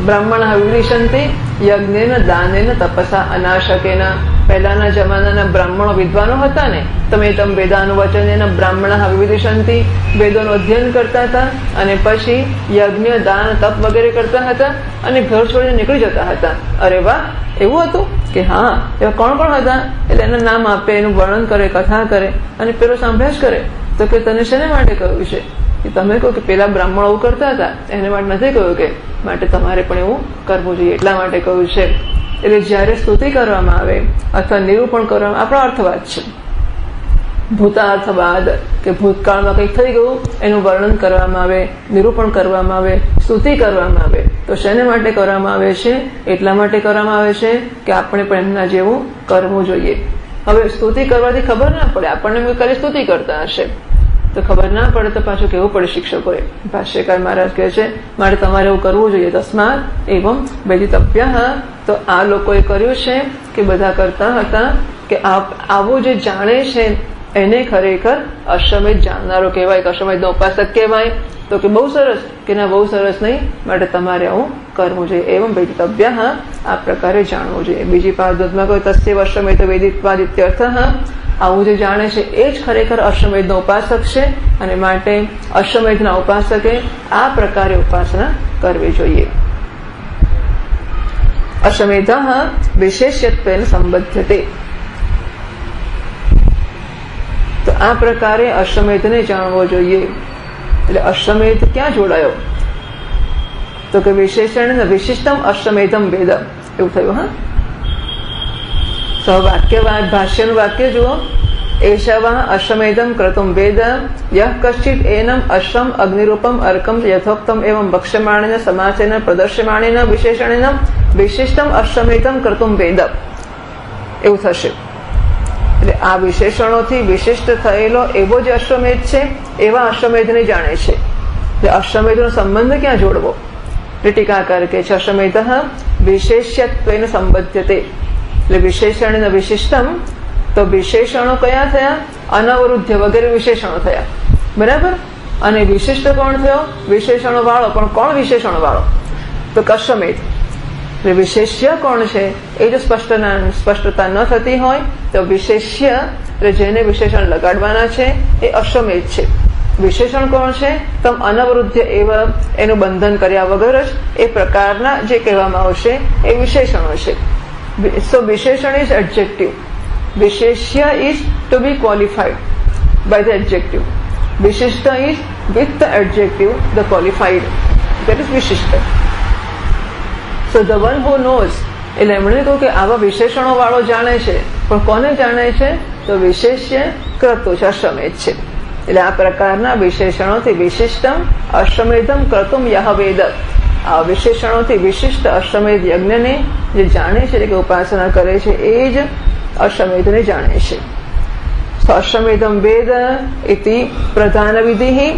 બ્રાહ્મણ વિવિશંતિ યજ્ઞેન, દાનેન તપસા અનાશકેન, પહેલાના જમાનાના બ્રાહ્મણો વિદ્વાનો હતા ને તમે તમ વેદાનું વચન એના બ્રાહ્મણ હવિષંતિ વેદોનું અધ્યયન કરતા હતા અને પછી યજ્ઞ, દાન, તપ વગેરે કરતા હતા અને ઘર છોડીને નીકળી જતા હતા. અરે વાહ! એવું હતું કે હા, એવા કોણ કોણ હતા? એટલે એનું નામ આપે, એનું વર્ણન કરે, કથા કરે અને પેલો સાંભળ્યા જ કરે. તો કે તને શેને માટે કહ્યું છે કે તમે કહો કે પેલા બ્રાહ્મણો આવું કરતા હતા. એને માટે નથી કહ્યું કે માટે તમારે પણ એવું કરવું જોઈએ, એટલા માટે કહ્યું છે. એટલે જ્યારે સ્તુતિ કરવામાં આવે અથવા નિરૂપણ કરવામાં આપણો અર્થવાદ છે. ભૂતાર્થવાદ કે ભૂતકાળમાં કંઈક થઈ ગયું, એનું વર્ણન કરવામાં આવે, નિરૂપણ કરવામાં આવે, સ્તુતિ કરવામાં આવે, તો શેને માટે કરવામાં આવે છે? એટલા માટે કરવામાં આવે છે કે આપણે પણ એમના જેવું કરવું જોઈએ. હવે સ્તુતિ કરવાથી ખબર ના પડે, આપણને કરે સ્તુતિ કરતા હશે. તો ખબર ના પડે તો પાછું કેવું પડે શિક્ષકોએ? ભાષ્યકાર મહારાજ કહે છે, મારે તમારે એવું કરવું જોઈએ. તસ્માત એવમ વેદિતવ્ય. તો આ લોકોએ કર્યું છે કે બધા કરતા હતા કે આવું જે જાણે છે એને ખરેખર અશ્વમેધ જાણનારો કહેવાય કે અશ્વમેધનો ઉપાસક કહેવાય. તો કે બહુ સરસ કે ના બહુ સરસ નહીં, માટે તમારે આવું કરવું જોઈએ. એવમ વેદિતવ્ય આ પ્રકારે જાણવું જોઈએ. બીજી પાદમાં કોઈ તસ્ય અશ્વમેધ અર્થ હા, આવું જે જાણે છે, એ જ ખરેખર અશ્વમેધનો ઉપાસક છે અને માટે અશ્વમેધના ઉપાસકે આ પ્રકારે ઉપાસના કરવી જોઈએ. અશ્વમેધ વિશેષ્યત્વેન સંબદ્ધતે તો આ પ્રકારે અશ્વમેધને જાણવો જોઈએ. એટલે અશ્વમેધ ક્યાં જોડાયો? તો કે વિશેષણ વિશિષ્ટમ અશ્વમેધમ વેદમ. એવું થયું, હા? તો વાક્ય ભાષ્યનું વાક્ય જુઓ. એશવા અશ્વમેધમ ક્રતુમ વેદ. યહ કશ્ચિત એનમ અશ્વમ અગ્નિરૂપમ અર્કમ યથોક્તમ એવમ ભક્ષ્યમાણેન સમાચેન પ્રદર્શ્યમાણેન વિશેષણેન વિશિષ્ટમ અશ્વમેધમ ક્રતુમ વેદ. એવું થશે. આ વિશેષણોથી વિશિષ્ટ થયેલો એવો જ અશ્વમેધ છે, એવા અશ્વમેધને જાણે છે. એટલે અશ્વમેધનો સંબંધ ક્યાં જોડવો? ટીકાકાર કે છે, અશ્વમેધ વિશેષ્યત્વેન સંબધ્યતે એટલે વિશેષણ વિશિષ્ટમ, તો વિશેષણો કયા થયા? અનવરુદ્ધ વગેરે વિશેષણો થયા. બરાબર? અને વિશિષ્ટ કોણ થયો? વિશેષણો વાળો. પણ કોણ વિશેષણો વાળો? તો કશ્વમેધ. એટલે વિશેષ્ય કોણ છે એ જો સ્પષ્ટ સ્પષ્ટતા ન થતી હોય તો વિશેષ્ય જેને વિશેષણ લગાડવાના છે એ અશ્વમેધ છે વિશેષણ કોણ છે તમ અનવરુદ્ધ એવા એનું બંધન કર્યા વગર જ એ પ્રકારના જે કહેવામાં આવશે એ વિશેષણો છે so visheshan is adjective visheshya is to be qualified by the adjective vishishta is with the adjective the qualified that is vishishta so the one who knows એટલે એમણે કહ્યું કે આવા વિશેષણો વાળો જાણે છે, પણ કોને જાણે છે? તો વિશેષ્ય ક્રતુ છે, અશ્વમેધ છે. એટલે આ પ્રકારના વિશેષણોથી વિશિષ્ટમ અશ્વમેધમ ક્રતુમ યહવેદ આ વિશેષણોથી વિશિષ્ટ અશ્વમેધ યજ્ઞને જે જાણે છે કે ઉપાસના કરે છે, એ જ અશ્વમેધને જાણે છે. અશ્વમેધમ વેદ ઇતિ પ્રધાન વિધિ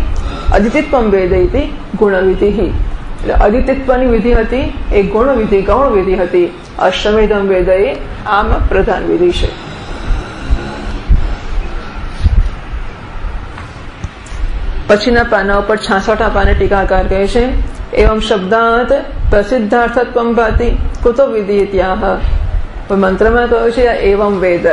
અદિતિત્વમ વેદ ઇતિ ગુણવિધિ. એટલે અદિતિત્વની વિધિ હતી, એ ગુણ વિધિ, ગૌણ વિધિ હતી. અશ્વમેધમ વેદ એ આમ પ્રધાન વિધિ છે. પછીના પાના ઉપર છાસઠા પાને ટીકાકાર કહે છે, એવમ શબ્દાંત પ્રસિદ્ધાર્થત્વ ભાતિ કુતો વિધિ ત્યાં મંત્રમાં કહ્યું છે એવમ વેદ.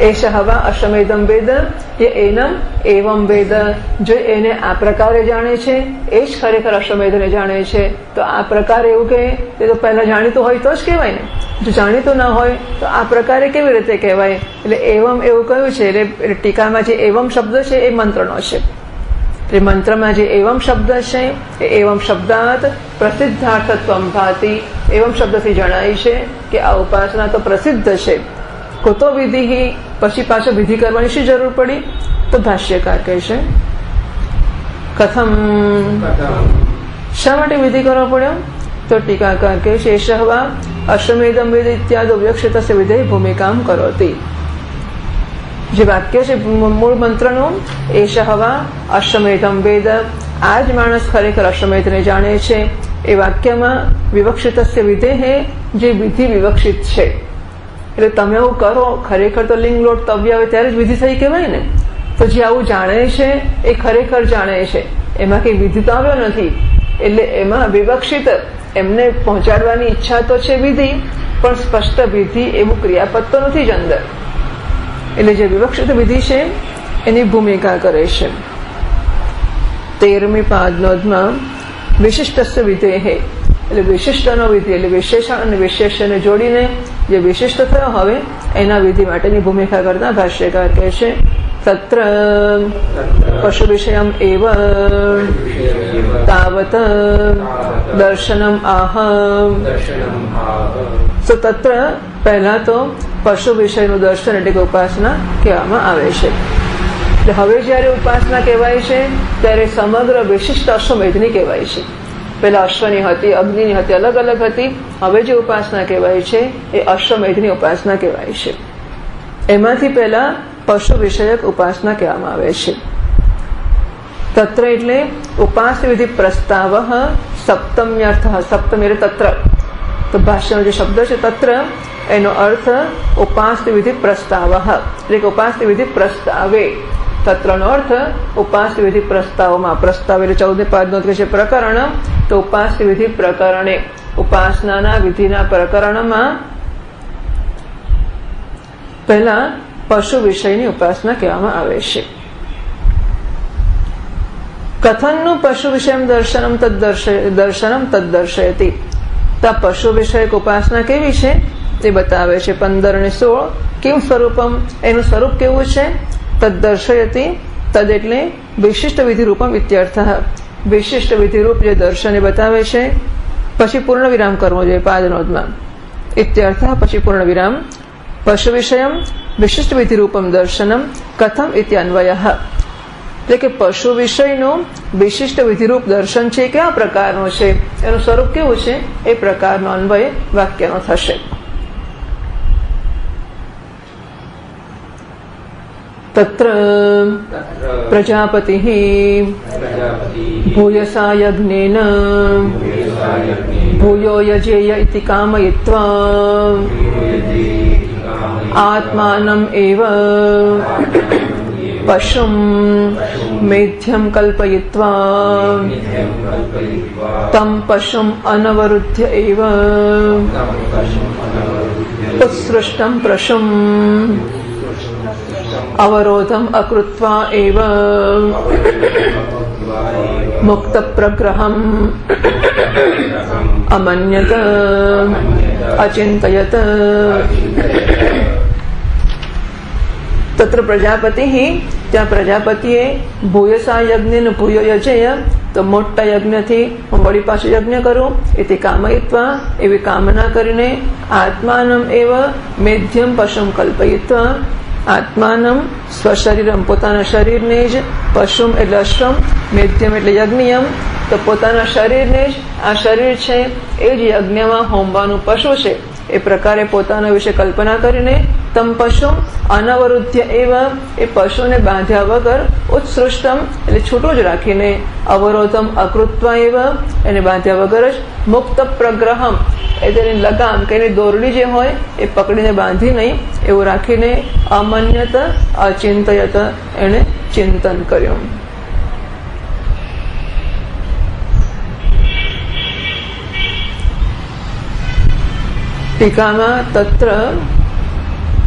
એશ હવા અશમેદમ વેદ કે એનમ એવમ વેદ જો એને આ પ્રકારે જાણે છે એ જ ખરેખર અશ્વમેધને જાણે છે તો આ પ્રકાર એવું કે તે તો પહેલા જાણીતું હોય તો જ કહેવાય ને। જો જાણીતું ના હોય, તો આ પ્રકારે કેવી રીતે કહેવાય? એટલે એવમ એવું કહ્યું છે એટલે ટીકામાં જે એવમ શબ્દ છે, એ મંત્રનો છે। એટલે મંત્રમાં જે એવમ શબ્દ છે, એ એવમ શબ્દાત પ્રસિદ્ધાર્થત્વમ ભાતી। એવમ શબ્દથી જણાય છે કે આ ઉપાસના તો પ્રસિદ્ધ છે। કુતો વિધિ પછી પાછો વિધિ કરવાની શી જરૂર પડી? તો ભાષ્યકાર કહે છે, કથમ. શા માટે વિધિ કરવો પડ્યો? તો ટીકાકાર કહે છે શહવા અશ્વમેધમ વેદ ઇત્યાદિ વ્યક્ષિત વિધેય ભૂમિકામ કરોતી. જે વાક્ય છે મૂળ મંત્રનું એ શહવા અશ્વમેધમ વેદ. આ જ માણસ ખરેખર અશ્વમેધને જાણે છે. એ વાક્યમાં વિવક્ષિત વિધેય જે વિધિ વિવક્ષિત છે. એટલે તમે આવું કરો, ખરેખર તો લિંગ લોટ તવ્ય આવે ત્યારે જ વિધિ થઈ કહેવાય ને? તો જે આવું જાણે છે, એ ખરેખર જાણે છે. એમાં કઈ વિધિ તો આવ્યો નથી. એટલે એમાં વિવક્ષિત એમને પહોંચાડવાની ઈચ્છા તો છે વિધિ, પણ સ્પષ્ટ વિધિ એવું ક્રિયાપદ તો નથી જ અંદર. એટલે જે વિવક્ષિત વિધિ છે, એની ભૂમિકા કરે છે. તેરમી પાદનોદમાં વિશિષ્ટ વિધેહે એટલે વિશિષ્ટનો વિધિ એટલે વિશેષણ અને વિશેષને જોડીને જે વિશિષ્ટ થયો હવે એના વિધિ માટેની ભૂમિકા કરતા ભાષ્યકાર કહે છે, તત્ર પશુ વિષયમ એવ તાવત દર્શનમ આહ. તો તત્ર પહેલા તો પશુ વિષયનું દર્શન એટલે કે ઉપાસના કહેવામાં આવે છે. હવે જ્યારે ઉપાસના કહેવાય છે, ત્યારે સમગ્ર વિશિષ્ટ અશ્વમેધની કહેવાય છે. પેલા અશ્વની હતી, અગ્નિની હતી, અલગ અલગ હતી. હવે જે ઉપાસના કહેવાય છે, એ અશ્વમેધની ઉપાસના કહેવાય છે. એમાંથી પહેલા પશુ વિષયક ઉપાસના કહેવામાં આવે છે. તત્ર એટલે ઉપાસ વિધિ પ્રસ્તાવ સપ્તમ્યર્થ. સપ્તમ એટલે તત્ર. તો ભાષ્યનો જે શબ્દ છે તત્ર, એનો અર્થ ઉપાસ વિધિ પ્રસ્તાવ. એટલે કે ઉપાસ વિધિ પ્રસ્તાવે. તત્રનો અર્થ ઉપાસ વિધિ પ્રસ્તાવમાં પ્રસ્તાવ એટલે ચૌદ પાદનો છે પ્રકરણ તો ઉપાસ વિધિ પ્રકરણે ઉપાસનાના વિધિના પ્રકરણમાં પહેલા પશુ વિષયની ઉપાસના કહેવામાં આવે છે કથનનું પશુ વિષય દર્શનમ દર્શનમ તદ્દર્શયતી તો પશુ વિષયક ઉપાસના કેવી છે તે બતાવે છે પંદર ને સોળ કેવું સ્વરૂપમ એનું સ્વરૂપ કેવું છે તદ્દર્શયતી તદ એટલે વિશિષ્ટ વિધિરૂપમ ઇત્યર્થ વિશિષ્ટ વિધિરૂપ જે દર્શન બતાવે છે પછી પૂર્ણ વિરામ કરવો જોઈએ પાદનોદમાં ઇત્યર્થ પછી પૂર્ણ વિરામ પશુ વિષયમ વિશિષ્ટ વિધિરૂપમ દર્શનમ કથમ ઇત્યાન્વય એટલે કે પશુ વિષયનું વિશિષ્ટ વિધિરૂપ દર્શન છે કેવા પ્રકારનું છે એનું સ્વરૂપ કેવું છે એ પ્રકારનો અન્વય વાક્યનો થશે તત્ર પ્રજાપતિ भूयसा यज्ञेन ભૂયો યજેય ઇતિ કામયિત્વા આત્માનમ એવ પશુમ મેધ્યમ કલ્પયિત્વા તમ પશુમ અનવરુદ્ધ એવ ઉત્સૃષ્ટમ પ્રશુમ અવરોધમ અકૃત્વા એવ મુક્ત अमन्यत। અચિંતયત તત્ર પ્રજાપતિ ત્યાં પ્રજાપતિએ ભૂયસા યજ્ઞ ભૂયો યજય તો મોટા યજ્ઞથી હું વળી પાછું યજ્ઞ કરું એથી કામયિત્વા એવી કામના કરીને આત્માનમ એવ મેધ્યમ પશુમ કલ્પયિત્વા આત્માનમ સ્વશરીરમ પોતાના શરીરને જ પશુમ એટલે અશ્વમ મેધ્યમ એટલે યજ્ઞિયમ તો પોતાના શરીરને જ આ શરીર છે એ જ યજ્ઞમાં હોમવાનું પશુ છે એ પ્રકારે પોતાના વિશે કલ્પના કરીને તમ પશુ અનવરુદ્ધ એવા એ પશુને બાંધ્યા વગર ઉત્સૃષ્ટમ એટલે છૂટું જ રાખીને અવરોધમ અકૃત્વ એવા એને બાંધ્યા વગર જ મુક્ત પ્રગ્રહમ એ તેની લગામ કે એની દોરડી જે હોય એ પકડીને બાંધી નહીં એવું રાખીને અમન્યત અચિંતયત એને ચિંતન કર્યું ટીકામાં તત્ર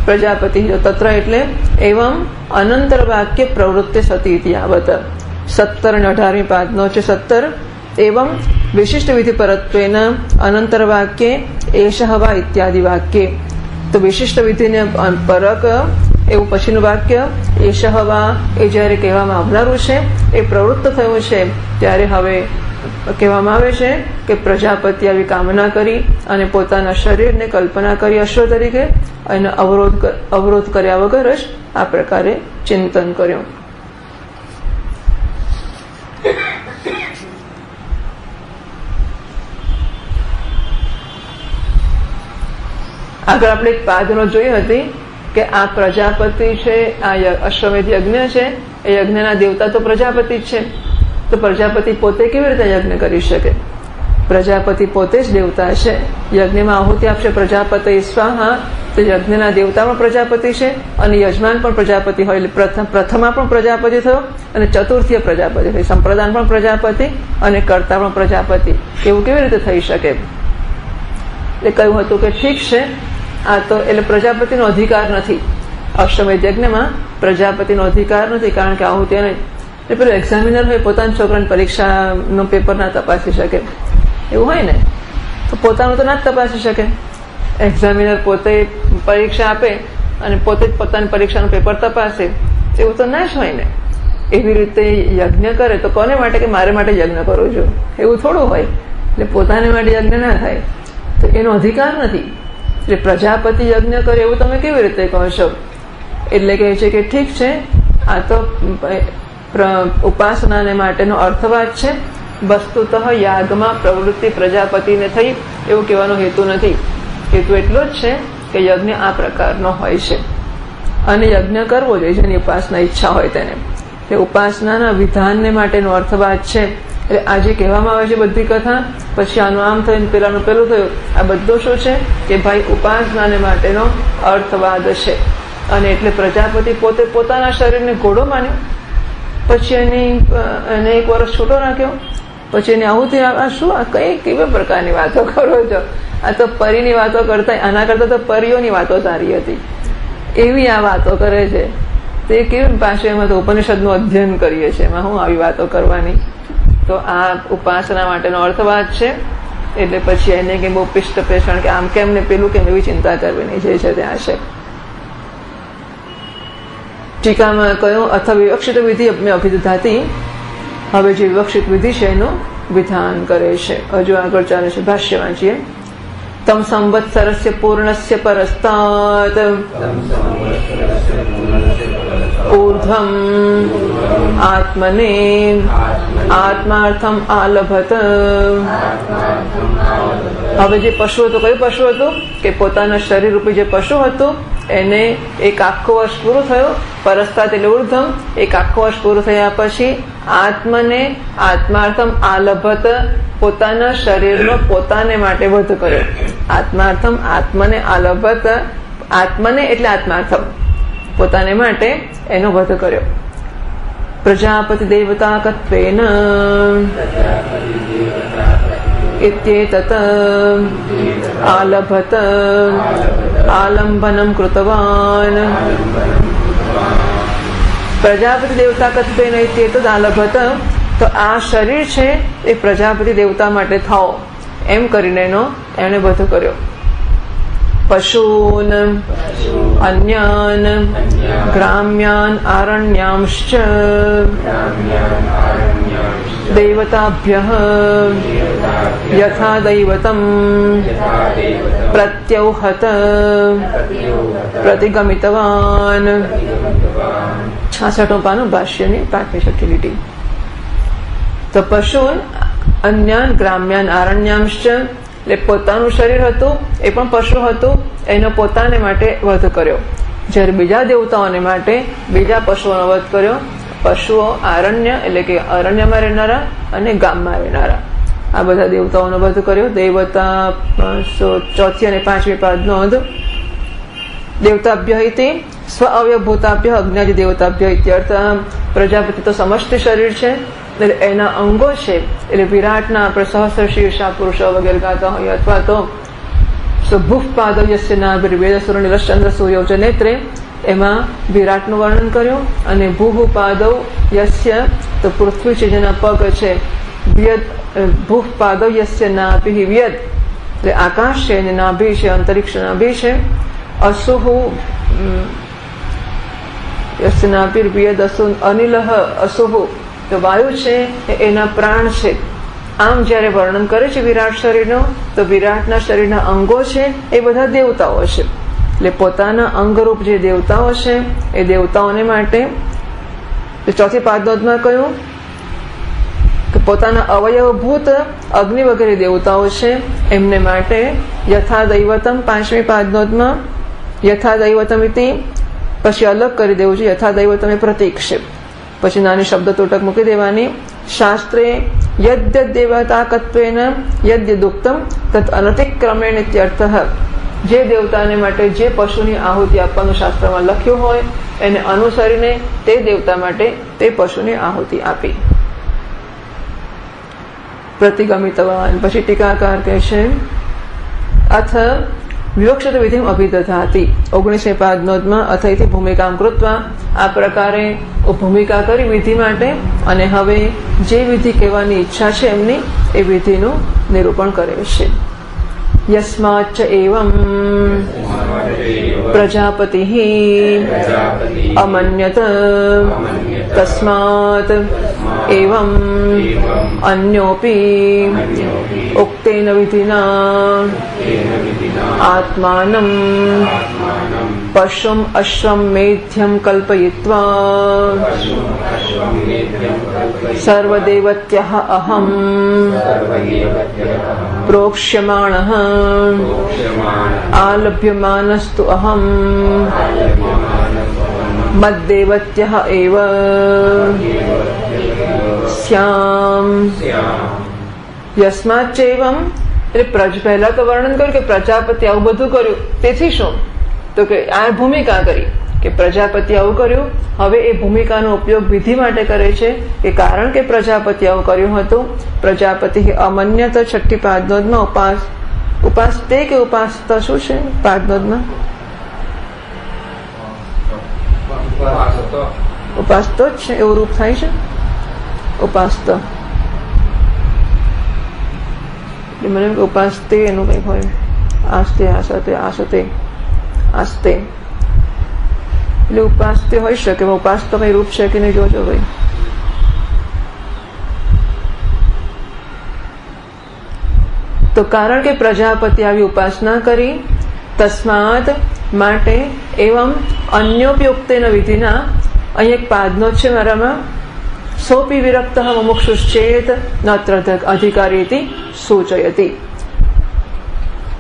પ્રજાપતિ તત્ર એટલે એવમ અનંતર વાક્ય પ્રવૃત્તિ સતી યાવત. સત્તર અને અઢારમી પાદનો છે સત્તર. એવમ વિશિષ્ટ વિધિ પરત્વેન અનંતર વાક્ય એશહવા ઇત્યાદિ વાક્ય. તો વિશિષ્ટ વિધિને પરક એવું પછીનું વાક્ય એશહવા એ જ્યારે કહેવામાં આવનારું છે, એ પ્રવૃત્ત થયું છે, ત્યારે હવે કહેવામાં આવે છે કે પ્રજાપતિ આવી કામના કરી અને પોતાના શરીરને કલ્પના કરી અશ્વ તરીકે અને અવરોધ અવરોધ કર્યા વગર જ આ પ્રકારે ચિંતન કર્યું. આગળ આપણે એક પાદનો જોઈ હતી કે આ પ્રજાપતિ છે, આ અશ્વમેધ યજ્ઞ છે. એ યજ્ઞના દેવતા તો પ્રજાપતિ જ છે. તો પ્રજાપતિ પોતે કેવી રીતે યજ્ઞ કરી શકે? પ્રજાપતિ પોતે જ દેવતા છે. યજ્ઞમાં આહુતિ આપશે પ્રજાપતિ, સ્વાહા. તો યજ્ઞના દેવતા પણ પ્રજાપતિ છે અને યજમાન પણ પ્રજાપતિ હોય. એટલે પ્રથમ પણ પ્રજાપતિ થયો અને ચતુર્થીય પ્રજાપતિ થયો. સંપ્રદાન પણ પ્રજાપતિ અને કર્તા પણ પ્રજાપતિ. એવું કેવી રીતે થઈ શકે? એટલે કહ્યું હતું કે ઠીક છે. આ તો એટલે પ્રજાપતિનો અધિકાર નથી. અશ્વમેધ યજ્ઞમાં પ્રજાપતિનો અધિકાર નથી કારણ કે આહુતિ તેને એટલે પેલો એક્ઝામિનર હોય, પોતાના છોકરાની પરીક્ષાનો પેપર ના તપાસી શકે. એવું હોય ને? તો પોતાનું તો ના જ તપાસી શકે. એક્ઝામિનર પોતે પરીક્ષા આપે અને પોતે જ પોતાની પરીક્ષાનું પેપર તપાસે. એવું તો ના જ હોય ને? એવી રીતે યજ્ઞ કરે તો કોને માટે કે મારે માટે યજ્ઞ કરવો જો એવું થોડું હોય. એટલે પોતાને માટે યજ્ઞ ના થાય. તો એનો અધિકાર નથી. એટલે પ્રજાપતિ યજ્ઞ કરે એવું તમે કેવી રીતે કહો છો? એટલે કહે છે કે ઠીક છે, આ તો ઉપાસનાને માટેનો અર્થવાદ છે. વસ્તુતઃ યાગમાં પ્રવૃત્તિ પ્રજાપતિને થઈ એવું કહેવાનો હેતુ નથી. હેતુ એટલો જ છે કે યજ્ઞ આ પ્રકારનો હોય છે. અને યજ્ઞ કરવો જોઈએ, જેની ઉપાસના ઈચ્છા હોય તેને. તે ઉપાસનાના વિધાનને માટેનો અર્થવાદ છે. એટલે આજે કહેવામાં આવે છે બધી કથા, પછી આનું આમ થયું, પેલાનું પેલું થયું. આ બધું શું છે? કે ભાઈ ઉપાસનાને માટેનો અર્થવાદ છે. અને એટલે પ્રજાપતિ પોતે પોતાના શરીરને ઘોડો માન્યો. પછી એની એને એક વર્ષ છૂટો રાખ્યો પછી એની આવું આ શું, આ કઈ, કેવા પ્રકારની વાતો કરો છો? આ તો પરીની વાતો કરતા, આના કરતા તો પરીઓની વાતો સારી હતી. એવી આ વાતો કરે છે. તે કેવી પાસે એમાં તો ઉપનિષદનું અધ્યયન કરીએ છીએ. એમાં હું આવી વાતો કરવાની? તો આ ઉપાસના માટેનો અર્થવાદ છે. એટલે પછી એને કે બહુ પિષ્ટ પેષણ કે આમ કેમ ને પેલું કેમ એવી ચિંતા કરવી નહીં જે છે તે છે ટીકામાં કહ્યું અથવા વિવક્ષિત વિધિ અભિધાતી હવે જે વિવક્ષિત વિધિ છે એનું વિધાન કરે છે હજુ આગળ ચાલે છે ભાષ્ય વાંચીએ તમ સંવત્સરસ્ય પૂર્ણસ્ય પરસ્તાત ऊर्ध्वम् आत्मने આત્માર્થમ આલભત હવે જે પશુ હતું કયું પશુ હતું કે પોતાના શરીર રૂપી જે પશુ હતું એને એક આખો વર્ષ પૂરો થયો પરસ્તાત એટલે ઉર્ધમ એક આખો વર્ષ પૂરું થયા પછી આત્મને આત્માર્થમ આલભત પોતાના શરીરનો પોતાને માટે વધ કર્યો. આત્માર્થમ આત્મને આલભત, આત્મને એટલે આત્માર્થમ, પોતાને માટે એનો વધ કર્યો. પ્રજાપતિ દેવતા કત્વેન. इत्येतत् આલભત આલંબનમ કૃતવાન પ્રજાપતિ દેવતા કથિતેન ઇત્યેતદ આલભત તો આ શરીર છે એ પ્રજાપતિ દેવતા માટે થાવ એમ કરીને એનો એણે બધો કર્યો પશુન અન્યાન ગ્રામ્યાન આરણ્યાંશ देवताभ्यः यथा दैवतं प्रत्यौहत प्रतिगमितवान्। છાસઠો પાનું ભાષ્યની પાંચમી શક્તિલીટી તો પશુન અન્યાન ગ્રામ્યાન આરણ્યાંશ એટલે પોતાનું શરીર હતું એ પણ પશુ હતું એનો પોતાને માટે વધ કર્યો જ્યારે બીજા દેવતાઓને માટે બીજા પશુઓનો વધ કર્યો પશુઓ આરણ્ય, એટલે કે અરણ્યમાં રહેનારા અને ગામમાં રહેનારા. આ બધા દેવતાઓનો વધ કર્યો. દેવતા ચોથી અને પાંચમી પાદ નોંધ. દેવતાભ્ય તે સ્વ અવ્યભૂતાભ્ય અજ્ઞાજી દેવતાભ્ય ઇત્યર્થ પ્રજાપતિ તો સમષ્ટિ શરીર છે એના અંગો છે, એટલે વિરાટના આપણે સહસ્ર શીર્ષા પુરુષો વગેરે ગાતા હોઈએ અથવા તો ભૂફ પાદવ યસ્ય ના વેદસુર નિલશ્ચંદ્ર સૂર્યોચ નેત્રે. એમાં વિરાટનું વર્ણન કર્યું અને પાદવ યસ્ય, તો પૃથ્વી છે જેના પગ છે. વ્યદ ભૂફ પાદવ યસ્ય નાભિ વ્યદ. એટલે આકાશ છે અને નાભી છે, અંતરિક્ષ નાભી છે. અસુહુ યસ્ય નાભિર વ્યદ અસુ, અનિલહ અસુહુ તો વાયુ છે એના પ્રાણ છે. આમ જ્યારે વર્ણન કરે છે વિરાટ શરીરનું, તો વિરાટના શરીરના અંગો છે એ બધા દેવતાઓ છે એટલે પોતાના અંગરૂપ જે દેવતાઓ છે એ દેવતાઓને માટે ચોથી પાદનોદમાં કહ્યું કે પોતાના અવયવભૂત અગ્નિ વગેરે દેવતાઓ છે, એમને માટે યથા દૈવતમ પાંચમી પાદનોદમાં યથા દૈવતમ પછી અલગ કરી દેવું છે યથા દૈવતમ એ પ્રતીક છે. પછી નાની શબ્દ તૂટક મૂકી દેવાની શાસ્ત્રે યદ્ય દેવતાકત્વેન યદ્ય દુક્તમ તત અનતિક્રમેણ ઇત્યર્થ જે દેવતાને માટે જે પશુની આહુતિ આપવાનું શાસ્ત્રમાં લખ્યું હોય એને અનુસરીને તે દેવતા માટે તે પશુની આહુતિ આપી પ્રતિગમિતવાન પછી ટીકાકાર કહે છે અથ વિવક્ષિત વિધિમ અભિદધાતી ઓગણીસો પાંચ નોંધમાં અથૈથી ભૂમિકામ કૃત્વા આ પ્રકારે ભૂમિકા કરી વિધિ માટે અને હવે જે વિધિ કહેવાની ઈચ્છા છે એમની, એ વિધિનું નિરૂપણ કરે છે. યસ્માચ્ચ એવમ પ્રજાપતિ અમન્યત तस्मात् एवम् अन्योऽपि उक्तेन विधिना आत्मानं पशुम् अश्वं मेध्यं कल्पयित्वा सर्वदेवत्यः अहम् अहम् मद्देवत्यः एव સ્યામ યસ્માચેવમ એટલે પ્રજ પહેલા તો વર્ણન કર્યું કે પ્રજાપતિ આવું બધું કર્યું તેથી શું તો કે આ ભૂમિકા કરી કે પ્રજાપતિ આવું કર્યું હવે એ ભૂમિકાનો ઉપયોગ વિધિ માટે કરે છે કે કારણ કે પ્રજાપતિ આવું કર્યું હતું પ્રજાપતિ અમન્ય તો છઠ્ઠી પાદનોદમાં ઉપાસ ઉપાસ તે કે ઉપાસતા શું છે પાદનોદમાં ઉપાસતો જ છે એવું રૂપ થાય છે ઉપાસત મને એમ કે ઉપાસતે એનું કંઈક હોય આસ્તે આસતે આસતે આસ્તે એટલે ઉપાસતે હોઈ શકે ઉપાસ તો કઈ રૂપ છે કે નહીં જોજો ભાઈ તો કારણ કે પ્રજાપતિ આવી ઉપાસના કરી તસ્માત માટે એવમ અન્યોપયુક્તેન વિધિના અહીં એક પાદનો છે મારામાં સોપી વિરક્ત મુમુક્ષુશ્ચેત નત્ર અધિકારી સૂચયતી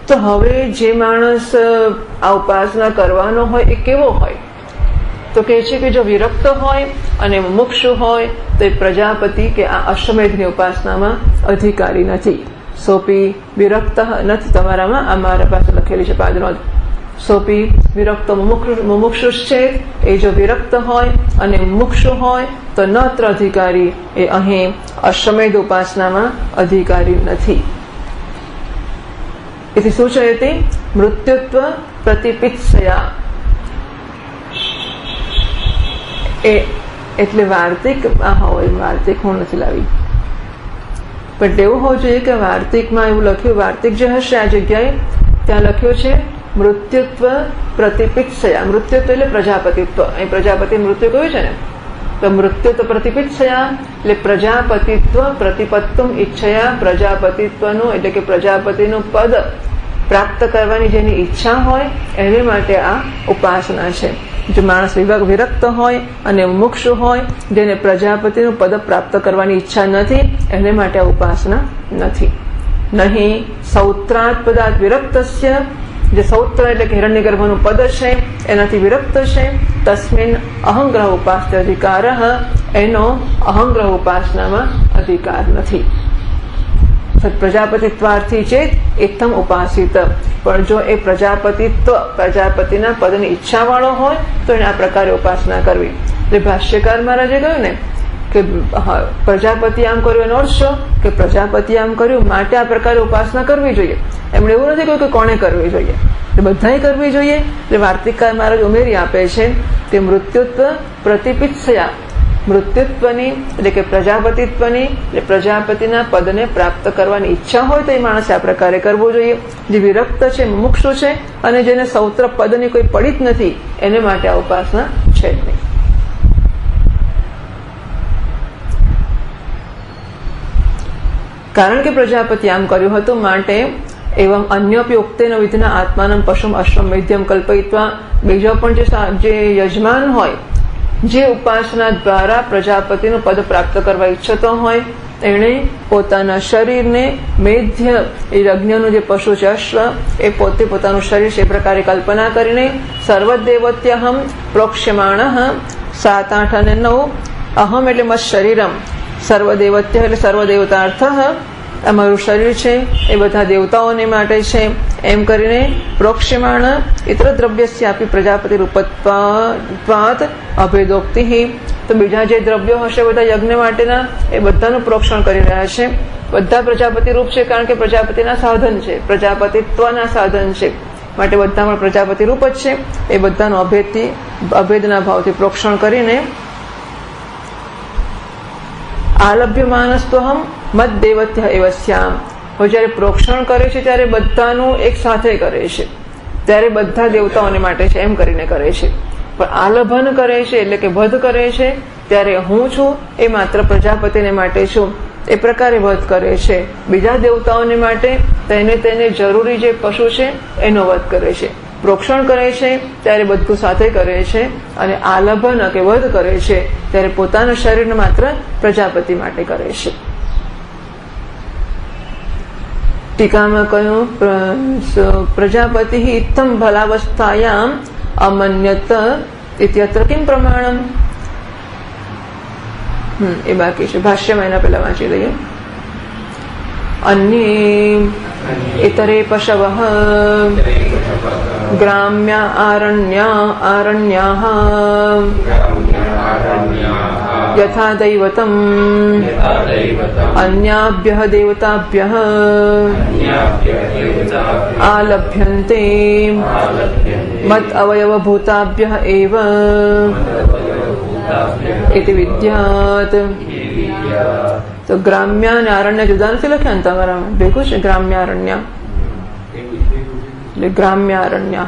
તો હવે જે માણસ આ ઉપાસના કરવાનો હોય એ કેવો હોય તો કહે છે કે જો વિરક્ત હોય અને મુક્ષુ હોય તો એ પ્રજાપતિ કે આ અશ્વમેધની ઉપાસનામાં અધિકારી નથી સોપી વિરક્ત નથી તમારામાં આ મારા પાસે લખેલી છે પાદનો સોપી વિરક્ત મુમુક્ષુ છે એ જો વિરક્ત હોય અને મુક્ષુ હોય તો નત્ર અધિકારી એ અહીં અશ્વમેધ ઉપાસનામાં અધિકારી નથી એથી શું છે તે મૃત્યુત્વ પ્રતિપિત્સયા એ એટલે વાર્તિક આ હોય વાર્તિક હું નથી લાવી પણ એવું હોવું જોઈએ કે વાર્તિકમાં એવું લખ્યું વાર્તિક જે હશે આ જગ્યાએ ત્યાં લખ્યું છે મૃત્યુત્વ પ્રતિપિત્સયા મૃત્યુત્વ એટલે પ્રજાપતિત્વ. અહીં પ્રજાપતિ મૃત્યુ કહ્યું છે ને? તો મૃત્યુત્વ પ્રતિપિત્સયા એટલે પ્રજાપતિત્વ પ્રતિપત્તુમ ઈચ્છયા. પ્રજાપતિત્વનું એટલે કે પ્રજાપતિનું પદ પ્રાપ્ત કરવાની જેની ઈચ્છા હોય એને માટે આ ઉપાસના છે. જો માણસ વિભાગ વિરક્ત હોય અને મુક્ષ હોય જેને પ્રજાપતિનું પદ પ્રાપ્ત કરવાની ઈચ્છા નથી, એને માટે આ ઉપાસના નથી. નહીં, સૌત્રાત્પદાત વિરક્તસ્ય જે સૌત્ર એટલે કે હિરણ્ય ગર્ભનું પદ છે, એનાથી વિરક્ત છે. તસ્મિન અહંગ્રહ ઉપાસ્ય અધિકાર, એનો અહંગ્રહ ઉપાસનામાં અધિકાર નથી. પ્રજાપતિત્વાર્થી ચેત એકદમ ઉપાસિત. પણ જો એ પ્રજાપતિત્વ, પ્રજાપતિના પદની ઈચ્છા વાળો હોય, તો એને આ પ્રકારે ઉપાસના કરવી. એટલે ભાષ્યકાર મહારાજે કહ્યું ને કે પ્રજાપતિ આમ કર્યું એનો અર્થ શું કે પ્રજાપતિ આમ કર્યું માટે આ પ્રકારે ઉપાસના કરવી જોઈએ. એમણે એવું નથી કહ્યું કે કોણે કરવી જોઈએ. બધાએ કરવી જોઈએ. એટલે વાર્તિકકાર મહારાજ ઉમેરી આપે છે તે મૃત્યુત્વ પ્રતિપિત્સયા. મૃત્યુત્વની, એટલે કે પ્રજાપતિત્વની, એટલે પ્રજાપતિના પદને પ્રાપ્ત કરવાની ઈચ્છા હોય તો એ માણસે આ પ્રકારે કરવું જોઈએ. જે વિરક્ત છે મુક્ષુ છે અને જેને સૌત્ર પદની કોઈ પડી જ નથી, એને માટે આ ઉપાસના છે જ નહીં. કારણ કે પ્રજાપતિ આમ કર્યું હતું માટે એવમ અન્યપી ઉક્તેન વિધિના આત્માનમ પશુમ અશ્વમ વૈધ્યમ કલ્પયિત્વા. બીજો પણ જે યજમાન હોય, જે ઉપાસના દ્વારા પ્રજાપતિનું પદ પ્રાપ્ત કરવા ઈચ્છતો હોય, એણે પોતાના શરીરને મેધ્ય, એ યજ્ઞનું જે પશુ છે અશ્વ, એ પોતે પોતાનું શરીર છે એ પ્રકારે કલ્પના કરીને સર્વદેવત્યહમ પ્રોક્ષ્યમાણ સાત, આઠ અને નવ. અહમ એટલે મત શરીરમ. સર્વદેવત્ય એટલે સર્વદેવતાર્થ આ અમારું શરીર છે, એ બધા દેવતાઓને માટે છે. એમ કરીને પ્રોક્ષમાણ ઇતર દ્રવ્યસ્યાપી પ્રજાપતિ રૂપત્વાત અભેદોક્તિ તો બીજા જે દ્રવ્યો હશે બધા યજ્ઞ માટેના, એ બધાનું પ્રોક્ષણ કરી રહ્યા છે. બધા પ્રજાપતિ રૂપ છે કારણ કે પ્રજાપતિના સાધન છે. પ્રજાપતિત્વના સાધન છે. માટે બધા પણ પ્રજાપતિ રૂપ જ છે. એ બધાનું અભેદથી, અભેદના ભાવથી પ્રોક્ષણ કરીને આલભ્ય હમ મત દેવત્ય એવસ્યામ હવે જ્યારે પ્રોક્ષણ કરે છે, ત્યારે બધાનું એક સાથે કરે છે। ત્યારે બધા દેવતાઓને માટે છે, એમ કરીને કરે છે। પણ આલભન કરે છે, એટલે કે વધ કરે છે, ત્યારે હું છું, એ માત્ર પ્રજાપતિને માટે છું। એ પ્રકારે વધ કરે છે। બીજા દેવતાઓને માટે તેને તેને જરૂરી જે પશુ છે, એનો વધ કરે છે। પ્રોક્ષણ કરે છે ત્યારે બધું સાથે કરે છે અને આલભન કે વધ કરે છે ત્યારે પોતાના શરીરને માત્ર પ્રજાપતિ માટે કરે છે. ટીકામાં કહ્યું પ્રજાપતિ ઇત્થમ ભલાવસ્થાયામ અમન્યત ઇત્યત્ર કિમ પ્રમાણમ? હમ એ બાકી છે. ભાષ્યમાં એના પહેલા વાંચી લઈએ. અન્ય ઇતરે પશવ. ग्राम्या आरण्या आरण्याः। यथा दैवतम्। अन्याभ्यः देवताभ्यः। आलभ्यन्ते। मत् अवयवभूताभ्यः एव। इति विद्यात्। तो ग्राम्यान आरण्य जुदान से लखे अंतमरा बेकुश ग्राम्यारण्य। એટલે ગ્રામ્ય અરણ્ય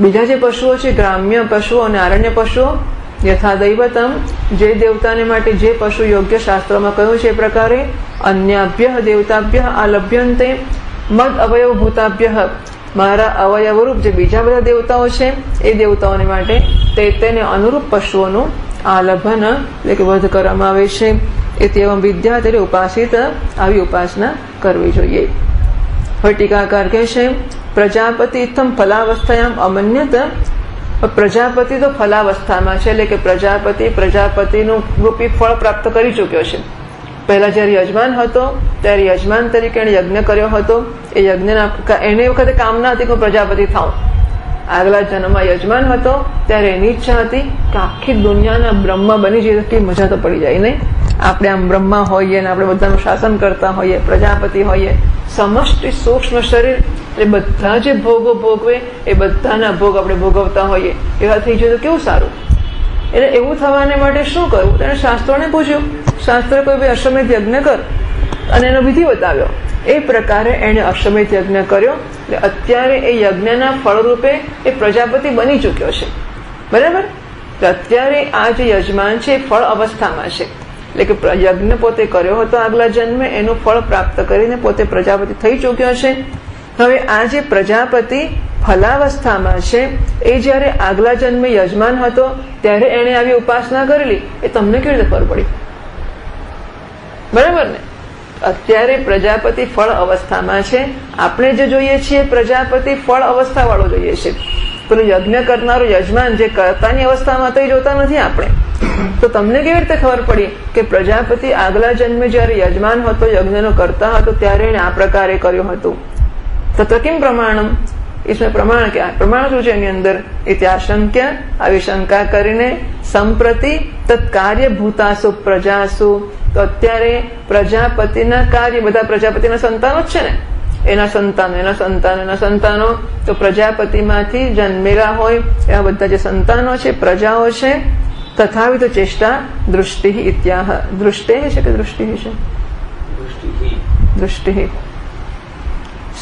બીજા જે પશુઓ છે, ગ્રામ્ય પશુઓ અને આરણ્ય પશુઓ, યથા દૈવતમ, જે દેવતાને માટે જે પશુ યોગ્ય શાસ્ત્રોમાં કહ્યું છે એ પ્રકારે, અન્યાભ્ય દેવતાભ્ય આલભ્યંતે, મદ અવયવ ભૂતાભ્ય મારા અવયવરૂપ જે બીજા બધા દેવતાઓ છે, એ દેવતાઓને માટે તે તેને અનુરૂપ પશુઓનું આલભન, એટલે કે વધ કરવામાં આવે છે. એ તેવા વિદ્યા તેને ઉપાસિત આવી ઉપાસના કરવી જોઈએ. ટીકાકાર કહે છે પ્રજાપતિ ઇથમ ફલાવસ્થાયામ અમન્યત પ્રજાપતિ તો ફલાવસ્થામાં છે એટલે કે પ્રજાપતિ પ્રજાપતિનું રૂપી ફળ પ્રાપ્ત કરી ચૂક્યો છે પહેલા જ્યારે યજમાન હતો, ત્યારે યજમાન તરીકે એણે યજ્ઞ કર્યો હતો. એ યજ્ઞના એને વખતે કામના હતી કે પ્રજાપતિ થાઉં. આગલા જન્મમાં યજમાન હતો, ત્યારે એની ઈચ્છા હતી કે આખી દુનિયાના બ્રહ્મા બની જઈએ તો મજા તો પડી જાય, નહીં? આપણે આમ બ્રહ્મા હોઈએ ને આપણે બધાનું શાસન કરતા હોઈએ, પ્રજાપતિ હોઈએ સમષ્ટિ સૂક્ષ્મ શરીર, એટલે બધા જે ભોગો ભોગવે, એ બધાના ભોગ આપણે ભોગવતા હોઈએ. એવા થઈ જાય તો કેવું સારું? એટલે એવું થવાને માટે શું કરવું તેને શાસ્ત્રોને પૂછ્યું. શાસ્ત્ર કોઈ ભાઈ અશ્વમેધ યજ્ઞ કર. અને એનો વિધિ બતાવ્યો. એ પ્રકારે એણે અશ્વમેધ યજ્ઞ કર્યો. એટલે અત્યારે એ યજ્ઞના ફળરૂપે એ પ્રજાપતિ બની ચૂક્યો છે. બરાબર? અત્યારે આ જે યજમાન છે ફળ અવસ્થામાં છે. એટલે કે યજ્ઞ પોતે કર્યો હતો આગલા જન્મે, એનું ફળ પ્રાપ્ત કરીને પોતે પ્રજાપતિ થઈ ચૂક્યો છે. હવે આ જે પ્રજાપતિ ફલાવસ્થામાં છે, એ જ્યારે આગલા જન્મે યજમાન હતો, ત્યારે એણે આવી ઉપાસના કરેલી. એ તમને કેવી રીતે ખબર પડી? બરાબર ને? અત્યારે પ્રજાપતિ ફળ અવસ્થામાં છે. આપણે જે જોઈએ છીએ, પ્રજાપતિ ફળ અવસ્થા વાળો જોઈએ છે. પેલું યજ્ઞ કરનારું યજમાન જે કર્તાની અવસ્થામાં તો એ જોતા નથી આપણે. તો તમને કેવી રીતે ખબર પડી કે પ્રજાપતિ આગલા જન્મે જ્યારે યજમાન હતો, યજ્ઞનો કરતા હતો, ત્યારે એને આ પ્રકારે કર્યું હતું? તત્ર કેમ પ્રમાણમ? એ પ્રમાણ કે પ્રમાણ શું છે એની અંદર? ઇતિહાસંક્ય આવી શંકા કરીને સંપ્રતિ તત્કાર્ય ભૂતાસુ પ્રજાસુ. તો અત્યારે પ્રજાપતિના કાર્ય, બધા પ્રજાપતિના સંતાનો જ છે ને? એના સંતાનો એના સંતાનો એના સંતાનો તો પ્રજાપતિમાંથી જન્મેલા હોય એવા બધા જે સંતાનો છે પ્રજાઓ છે તથાવિધ ચેષ્ટા દૃષ્ટિ ઇત્યાહ દૃષ્ટે છે કે દૃષ્ટિ છે દૃષ્ટિ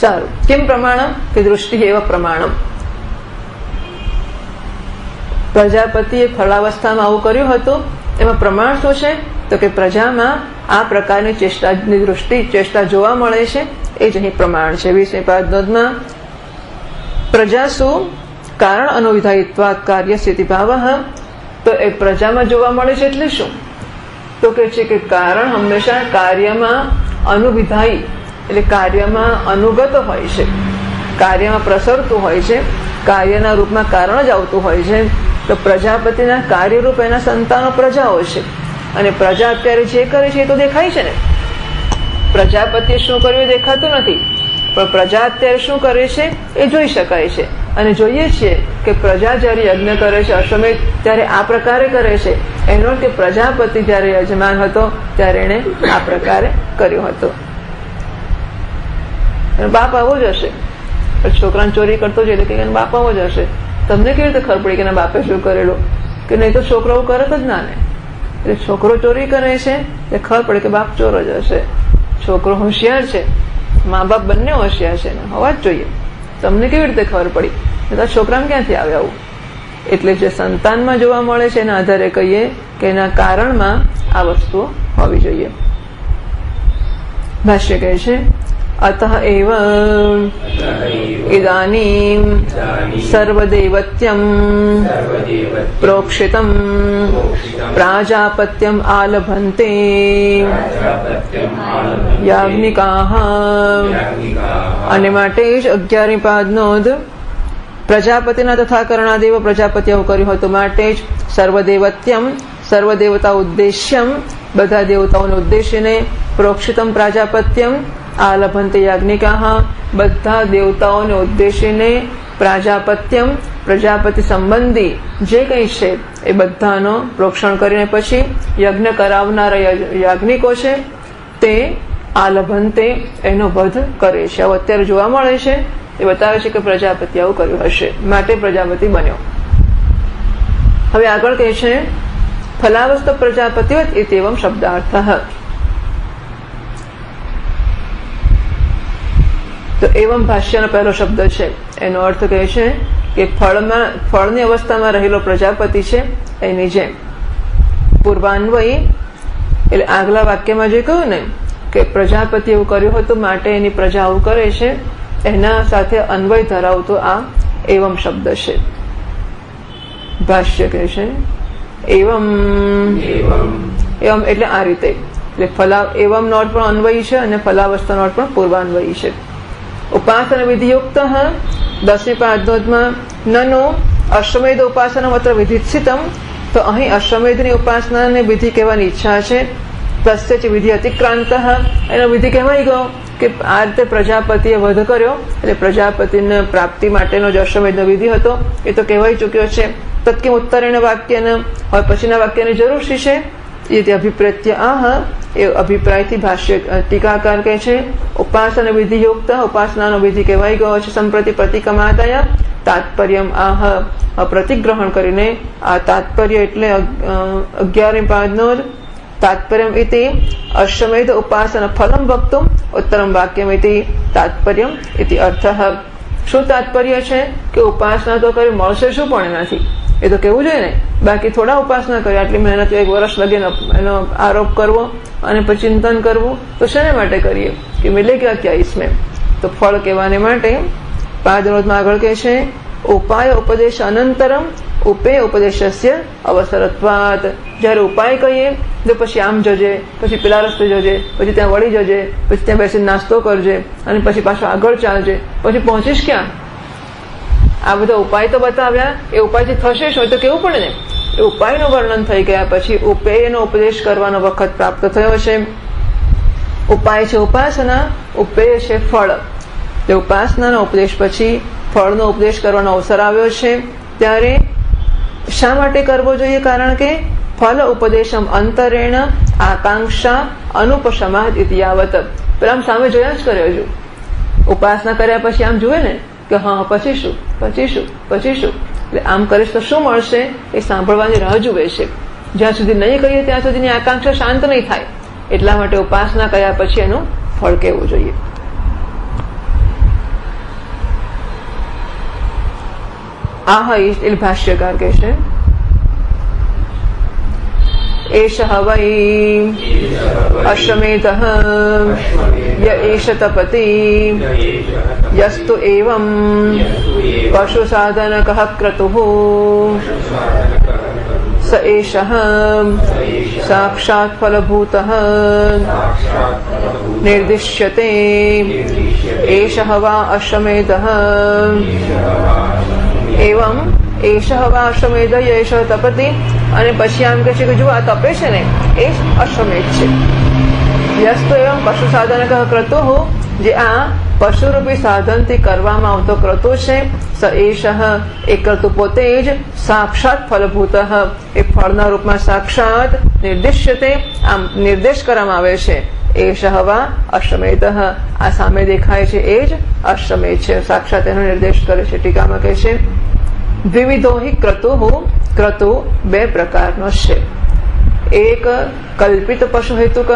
સારું કેમ પ્રમાણમ કે દૃષ્ટિ એવા પ્રમાણમ પ્રજાપતિએ ફળાવસ્થામાં આવું કર્યું હતું એમાં પ્રમાણ શું છે? તો કે પ્રજામાં આ પ્રકારની ચેષ્ટાની દૃષ્ટિ ચેષ્ટા જોવા મળે છે એ જ અહીં પ્રમાણ છે. વીસમી પાદમાં પ્રજાસુ કારણ અનુવિધાયિત્વ કાર્ય સ્થિતિ ભાવ. તો એ પ્રજામાં જોવા મળે છે એટલે શું? તો કે છે કે કારણ હંમેશા કાર્યમાં અનુવિધાયી, એટલે કાર્યમાં અનુગત હોય છે. કાર્યમાં પ્રસરતું હોય છે. કાર્યના રૂપમાં કારણ જ આવતું હોય છે. તો પ્રજાપતિના કાર્યરૂપ એના સંતાનો પ્રજાઓ છે. અને પ્રજા અત્યારે જે કરે છે એ તો દેખાય છે ને? પ્રજાપતિએ શું કર્યું દેખાતું નથી. પણ પ્રજા અત્યારે શું કરે છે એ જોઈ શકાય છે. અને જોઈએ છીએ કે પ્રજા જ્યારે યજ્ઞ કરે છે અશ્વમેધ, ત્યારે આ પ્રકારે કરે છે. એનો કે પ્રજાપતિ જ્યારે યજમાન હતો, ત્યારે એણે આ પ્રકારે કર્યો હતો. બાપ આવો જ હશે. છોકરાને ચોરી કરતો એટલે કે બાપ આવો જ હશે. તમને કેવી રીતે ખબર પડી કે બાપે શું કરેલું? કે નહીં તો છોકરો કરત જ ના ને એટલે છોકરો ચોરી કરે છે એ ખબર પડે કે બાપ ચોર જ હશે. છોકરો હોશિયાર છે મા બાપ બંને હોશિયાર છે ને હોવા જ જોઈએ. તમને કેવી રીતે ખબર પડી? તો છોકરાને ક્યાંથી આવે આવું? એટલે જે સંતાનમાં જોવા મળે છે, એના આધારે કહીએ કે એના કારણમાં આ વસ્તુઓ હોવી જોઈએ. ભાષ્ય કહે છે અત એવ ઇદાનીમ સર્વદેવત્યમ પ્રોક્ષિતમ પ્રાજાપત્યમ આલભંતે યાજ્ઞિકાહ અને માટે જ અગિયારમી પાદનો પ્રજાપતિના તથા કરણાદેવ પ્રજાપતિ આવું કર્યું હતું માટે જ સર્વદેવત્યમ સર્વદેવતા ઉદ્દેશ્યમ બધા દેવતાઓને ઉદ્દેશ્યને પ્રોક્ષિતમ પ્રાજાપત્યમ આલભંતે યાજ્ઞિકા બધા દેવતાઓને ઉદ્દેશીને પ્રાજાપત્યમ પ્રજાપતિ સંબંધી જે કંઈ છે એ બધાનો પ્રોક્ષણ કરીને પછી યજ્ઞ કરાવનારા યાજ્ઞિકો છે તે આ લભંતે એનો વધ કરે છે આવું અત્યારે જોવા મળે છે એ બતાવે છે કે પ્રજાપતિ આવું કર્યું હશે માટે પ્રજાપતિ બન્યો હવે આગળ કહે છે ફલાવસ્ત એ તેવમ શબ્દાર્થ તો એવમ ભાષ્યનો પહેલો શબ્દ છે એનો અર્થ કહે છે કે ફળમાં ફળની અવસ્થામાં રહેલો પ્રજાપતિ છે એની જેમ પૂર્વાન્વયી એટલે આગલા વાક્યમાં જે કહ્યું ને કે પ્રજાપતિ એવું કર્યું હતું માટે એની પ્રજા આવું કરે છે એના સાથે અન્વય ધરાવતો આ એવમ શબ્દ છે. ભાષ્ય કહે છે એવમ. એવમ. એટલે આ રીતે. એટલે ફલા એવમ નોટ પણ અન્વયી છે અને ફલાવસ્થા નોટ પણ પૂર્વાન્વયી છે. ઉપાસના વિધિયુક્ત દસમી પાદોદમાં નનો અશ્વમેધ ઉપાસના માત્ર વિધિત્સિતમ તો અહીં અશ્વમેધની ઉપાસનાને વિધિ કહેવાની ઈચ્છા છે જ વિધિ અતિક્રાંત એનો વિધિ કહેવાય ગયો કે આ રીતે પ્રજાપતિએ વધ કર્યો એટલે પ્રજાપતિને પ્રાપ્તિ માટેનો જે અશ્વમેધનો વિધિ હતો એ તો કહેવાય ચૂક્યો છે તત્કિમ ઉત્તરેણ વાક્યને હવે પછીના વાક્યની જરૂર છે એ અભિપ્રત્ય આહ એ અભિપ્રાયથી ભાષ્ય ટીકાકાર કહે છે ઉપાસના વિધિયુક્ત ઉપાસનાનો વિધિ કહેવાય ગયો છે સંપ્રતિ પ્રતિકમાતયા તાત્પર્ય આહ પ્રતિગ્રહણ કરીને આ તાત્પર્ય એટલે અગિયારમી પાદનો જ તાત્પર્ય ઇતિ અશ્વમેધ ઉપાસન ફલમ વક્તુમ ઉત્તરમ વાક્યમ ઇતિ તાત્પર્ય ઇતિ અર્થ શું તાત્પર્ય છે કે ઉપાસના તો કરી મળશે શું પણ એનાથી એ તો કેવું જોઈએ ને? બાકી થોડા ઉપાસના કરે, આટલી મહેનત એક વર્ષ લગીને એનો આરોપ કરવો અને પછી ચિંતન કરવું, તો શેને માટે કરીએ? કે મિલે ક્યાં ક્યાં ઈસમે? તો ફળ કહેવાને માટે પાદરોધમાં આગળ કહે છે, ઉપાય ઉપદેશ અનંતરમ, ઉપે ઉપદેશસ્ય અવસરત્વાત. જ્યારે ઉપાય કહીએ, તો પછી આમ જજે, પછી પેલા રસ્તે જજે, પછી ત્યાં વળી જજે, પછી ત્યાં બેસીને નાસ્તો કરજે, અને પછી પાછો આગળ ચાલજે. પછી પહોંચીશ ક્યાં? આ બધા ઉપાય તો બતાવ્યા. એ ઉપાયથી થશે શું? તો કેવું પડે ને? એ ઉપાયનું વર્ણન થઈ ગયા પછી ઉપેયનો ઉપદેશ કરવાનો વખત પ્રાપ્ત થયો છે. ઉપાય છે ઉપાસના ઉપેય છે ફળ. તે ઉપાસનાનો ઉપદેશ પછી ફળનો ઉપદેશ કરવાનો અવસર આવ્યો છે. ત્યારે શા માટે કરવો જોઈએ? કારણ કે ફલ ઉપદેશમ અંતરેણ આકાંક્ષા અનુપશમાદ ઇતિયાવત પેલા આમ સામે જોયા જ કર્યો છું. ઉપાસના કર્યા પછી આમ જુએ ને? કે હા પછી શું પછી શું પછી શું એટલે આમ કરીશ તો શું મળશે? એ સાંભળવાની રાહ જુએ છે. જ્યાં સુધી નહીં કહીએ, ત્યાં સુધીની આકાંક્ષા શાંત નહીં થાય. એટલા માટે ઉપાસના કર્યા પછી એનું ફળ કહેવું જોઈએ. આહ એટલે ભાષ્યકાર કહેશે एष वै। अश्वमेधः। य एष तपति। यस्तु एवं पशुसाधनकः क्रतुः। स एषः। साक्षात् फलभूतः। निर्दिश्यते। एषः वा अश्वमेधः। एवं એશ હવા અશ્વમેધ એશ તપતિ અને પછી આમ કે છે કે જો આ તપે છે ને, એ અશ્વમેધ છે. યસ્તો એવમ પશુ સાધન ક્રતુ જે આ પશુરૂપી સાધનથી કરવામાં આવતો ક્રતો છે, સ એશ એ ક્રતુ પોતે જ સાક્ષાત ફલભૂત. એ ફળના રૂપમાં સાક્ષાત નિર્દિશ્યતે આમ નિર્દેશ કરવામાં આવે છે. એષ હવા અશ્વમેધ. આ સામે દેખાય છે એ જ અશ્વમેધ છે. સાક્ષાત એનો નિર્દેશ કરે છે. ટીકામાં કહે છે વિવિધો હિ, ક્રતુ ક્રતુ બે પ્રકારનો છે. એક કલ્પિત પશુ હેતુક,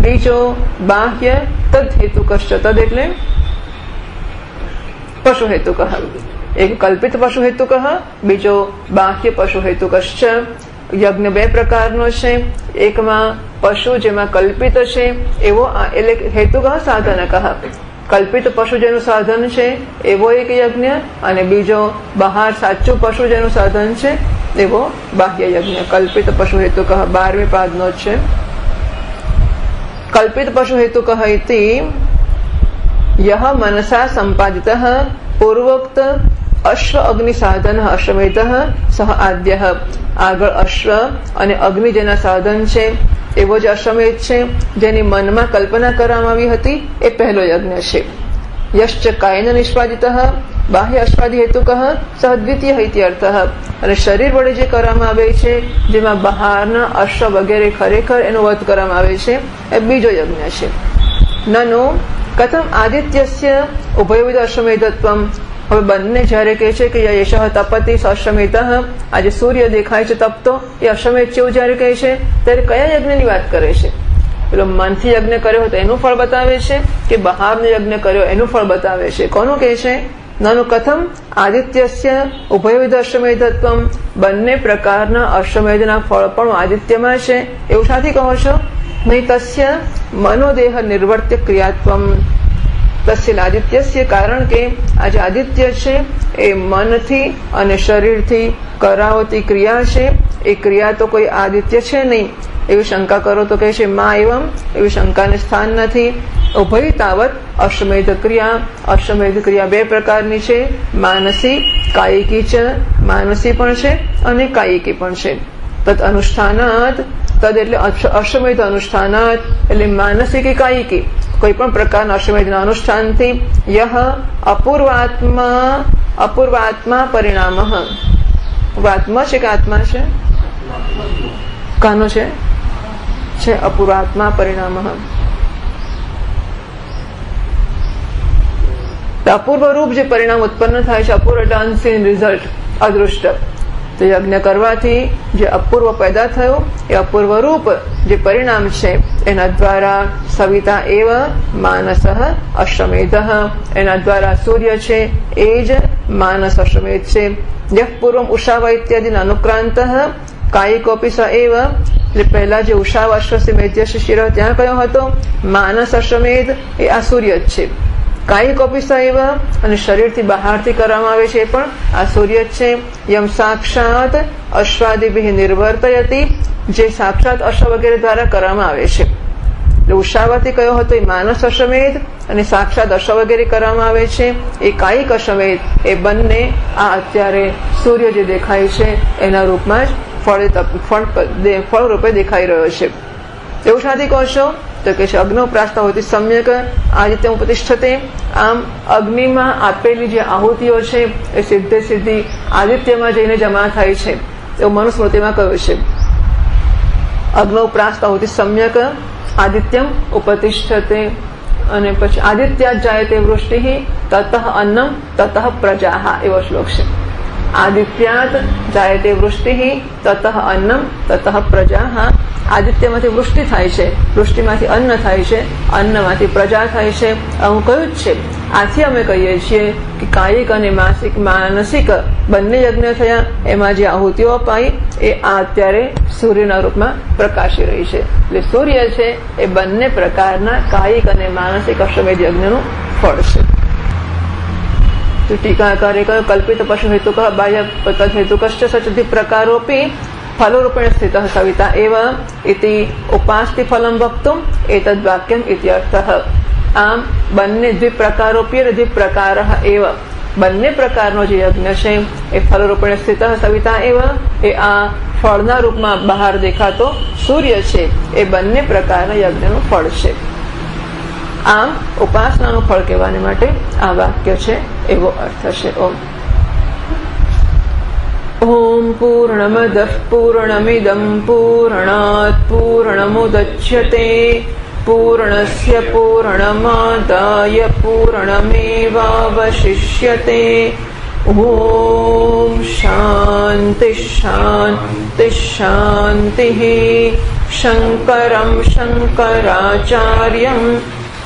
બીજો બાહ્ય તદ હેતુક તદ એટલે પશુ હેતુક. એક કલ્પિત પશુ હેતુક, બીજો બાહ્ય પશુ હેતુક યજ્ઞ બે પ્રકારનો છે. એકમાં પશુ જેમાં કલ્પિત છે, એવો એટલે હેતુક સાધનક. કલ્પિત પશુજનું સાધન છે, એવો એક યજ્ઞ, અને બીજો બહાર સાચું પશુજનું સાધન છે, એવો બાહ્ય યજ્ઞ. કલ્પિત પશુ હેતુ કહ, બારમી પાદનો છે. કલ્પિત પશુ હેતુ કહતી યહ મનસા સંપાદિત પૂર્વોક્ત અશ્વ અગ્નિ સાધન અશ્વમેધ સહ આદ્ય આગળ અશ્વ અને અગ્નિ જેના સાધન છે એવો જ અશ્વમેધ છે જેની મનમાં કલ્પના કરવામાં આવી હતી એ પહેલો યજ્ઞ છે યશ્ચ કાયન નિષ્પાદિત બાહ્ય અશ્વાદી હેતુક સદ્વિતીય હૈત્યર્થ અને શરીર વડે જે કરવામાં આવે છે, જેમાં બહારના અશ્વ વગેરે ખરેખર એનો વધ કરવામાં આવે છે, એ બીજો યજ્ઞ છે. નનો, કથમ આદિત્યસ્ય ઉભયવિધ અશ્વમેધત્વ હવે બંને જયારે કહે છે કે યશ તપતિ અશ્વમેત આજે સૂર્ય દેખાય છે તપતો એ અશ્વમેત જેવું જયારે કહે છે ત્યારે કયા યજ્ઞની વાત કરે છે પેલો મનથી યજ્ઞ કર્યો તો એનું ફળ બતાવે છે કે બહારનો યજ્ઞ કર્યો એનું ફળ બતાવે છે કોનું કહે છે નાનું કથમ આદિત્યસ્ય ઉભયવિધ અશ્વમેધત્વ બંને પ્રકારના અશ્વમેધના ફળ પણ આદિત્યમાં છે એવું સાથી કહો છો નહીં તસ્ય મનોદેહ નિર્વર્ત્ય ક્રિયાત્વ તસ્ય આદિત્યસ્ય કારણ કે આજે આદિત્ય છે, એ મનથી અને શરીરથી કરાવતી ક્રિયા છે. એ ક્રિયા તો કોઈ આદિત્ય છે નહીં. એવી શંકા કરો તો કહે છે, મા એવમ. એવી શંકાને સ્થાન નથી. ઉભય તાવત અશ્વમેધ ક્રિયા. અશ્વમેધ ક્રિયા બે પ્રકારની છે. માનસી, કાયિકી છે. માનસી પણ છે અને કાયિકી પણ છે. તત અનુષ્ઠાનાત તદ એટલે અશ્વમેધ અનુષ્ઠાનાત એટલે માનસિક કાયિકી કોઈ પણ પ્રકારના અશ્વમેધના અનુષ્ઠાનથી યહ અપૂર્વાત્મા અપૂર્વાત્મા પરિણામ. આત્મા છે કે આત્મા છે? કાનો છે? છે અપૂર્વાત્મા પરિણામ. અપૂર્વ રૂપ જે પરિણામ ઉત્પન્ન થાય છે, અપૂર્વ ડાન્સિંગ રિઝલ્ટ અદૃષ્ટ. તો યજ્ઞ કરવાથી જે અપૂર્વ પેદા થયો, એ અપૂર્વ રૂપ જે પરિણામ છે, એના દ્વારા સવિતા એવ માનસ અશ્વમેધ. એના દ્વારા સૂર્ય છે, એ જ માનસ અશ્વમેધ છે. યહ પૂર્વ ઉષાવા ઇત્યાદિ અનુક્રાંત કાયિકોપી સ એવ. એટલે પહેલા જે ઉષાવ અશ્વસી મેધ્ય શિશિર ત્યાં કયો હતો? માનસ અશ્વમેધ, એ આ સૂર્ય જ છે. કાયિક ઓફિસા એવા અને શરીરથી બહારથી કરવામાં આવે છે પણ. આ સૂર્ય છે. યમ સાક્ષાત અશ્વાદિભિ નિર્વર્તયતી, જે સાક્ષાત અશ્વ વગેરે દ્વારા કરવામાં આવે છે. એટલે ઉષાવાથી કયો હતો એ માનસ અશ્વમેધ અને સાક્ષાત અશ્વ વગેરે કરવામાં આવે છે. એ કાયિક અશ્વમેધ, એ બંને આ અત્યારે સૂર્ય જે દેખાય છે એના રૂપમાં જ ફળ ફળ રૂપે દેખાઈ રહ્યો છે. એવું શાથી કહો છો તો કે છે અગ્નો પ્રાસ્તા હોતી સમ્યક આ રીતે ઉપતિષ્ઠતે આમ અગ્નિમાં આપેલી જે આહુતિઓ છે એ સીધે સીધી આદિત્યમાં જઈને જમા થાય છે એવું મનુસ્મૃતિમાં કહ્યું છે અગ્નો પ્રાસ્તા હોતી સમ્યક આદિત્યમ ઉપતિષ્ઠતે અને પછી આદિત્યા જાય તે વૃષ્ટિ તત અન્નમ તત પ્રજા એવો શ્લોક છે આદિત્યાત જાયતે વૃષ્ટિ તત અન્નમ તત પ્રજા આદિત્યમાંથી વૃષ્ટિ થાય છે વૃષ્ટિમાંથી અન્ન થાય છે અન્નમાંથી પ્રજા થાય છે હું કયું જ છે આથી અમે કહીએ છીએ કે કાયિક અને માસિક માનસિક બંને યજ્ઞ થયા એમાં જે આહુતિઓ અપાઈ એ આ અત્યારે સૂર્યના રૂપમાં પ્રકાશી રહી છે એટલે સૂર્ય છે એ બંને પ્રકારના કાયિક અને માનસિક અશ્વમેધ યજ્ઞનું ફળ છે તો ટીકાકારે કહ્યું કલ્પિત પશુ હેતુક બાહ્ય તદ્હેતુકશ્ચ સચધિ પ્રકારોપી ફલરૂપેણ સ્થિત સવિતા એવ ઇતિ ઉપાસ્તિ ફલમ વક્તુમ એતદ વાક્યમ ઇત્યર્થ આમ બંને દ્વિપ્રકારોપી અને દ્વિપ્રકાર એવ બંને પ્રકારનો જે યજ્ઞ છે એ ફલરૂપેણ સ્થિત સવિતા એવ એ આ ફળના રૂપમાં બહાર દેખાતો સૂર્ય છે એ બંને પ્રકારના યજ્ઞનું ફળ છે આમ ઉપાસનાનું ફળ કહેવાને માટે આ વાક્ય છે, એવો અર્થ છે ઓમ. ઓમ પૂર્ણમદ પૂર્ણમિદમ પૂર્ણાત પૂર્ણમુદચ્યતે પૂર્ણસ્ય પૂર્ણમાદાય પૂર્ણમેવાવશિષ્યતે. ઓમ શાંતિ શાંતિ શાંતિ. શંકરમ શંકરાચાર્યમ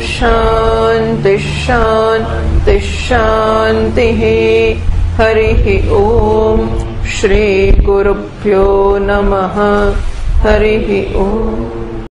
શાંતિ શાંતિ શાંતિ હરિ ઓમ શ્રી ગુરુભ્યો નમઃ હરિ ઓમ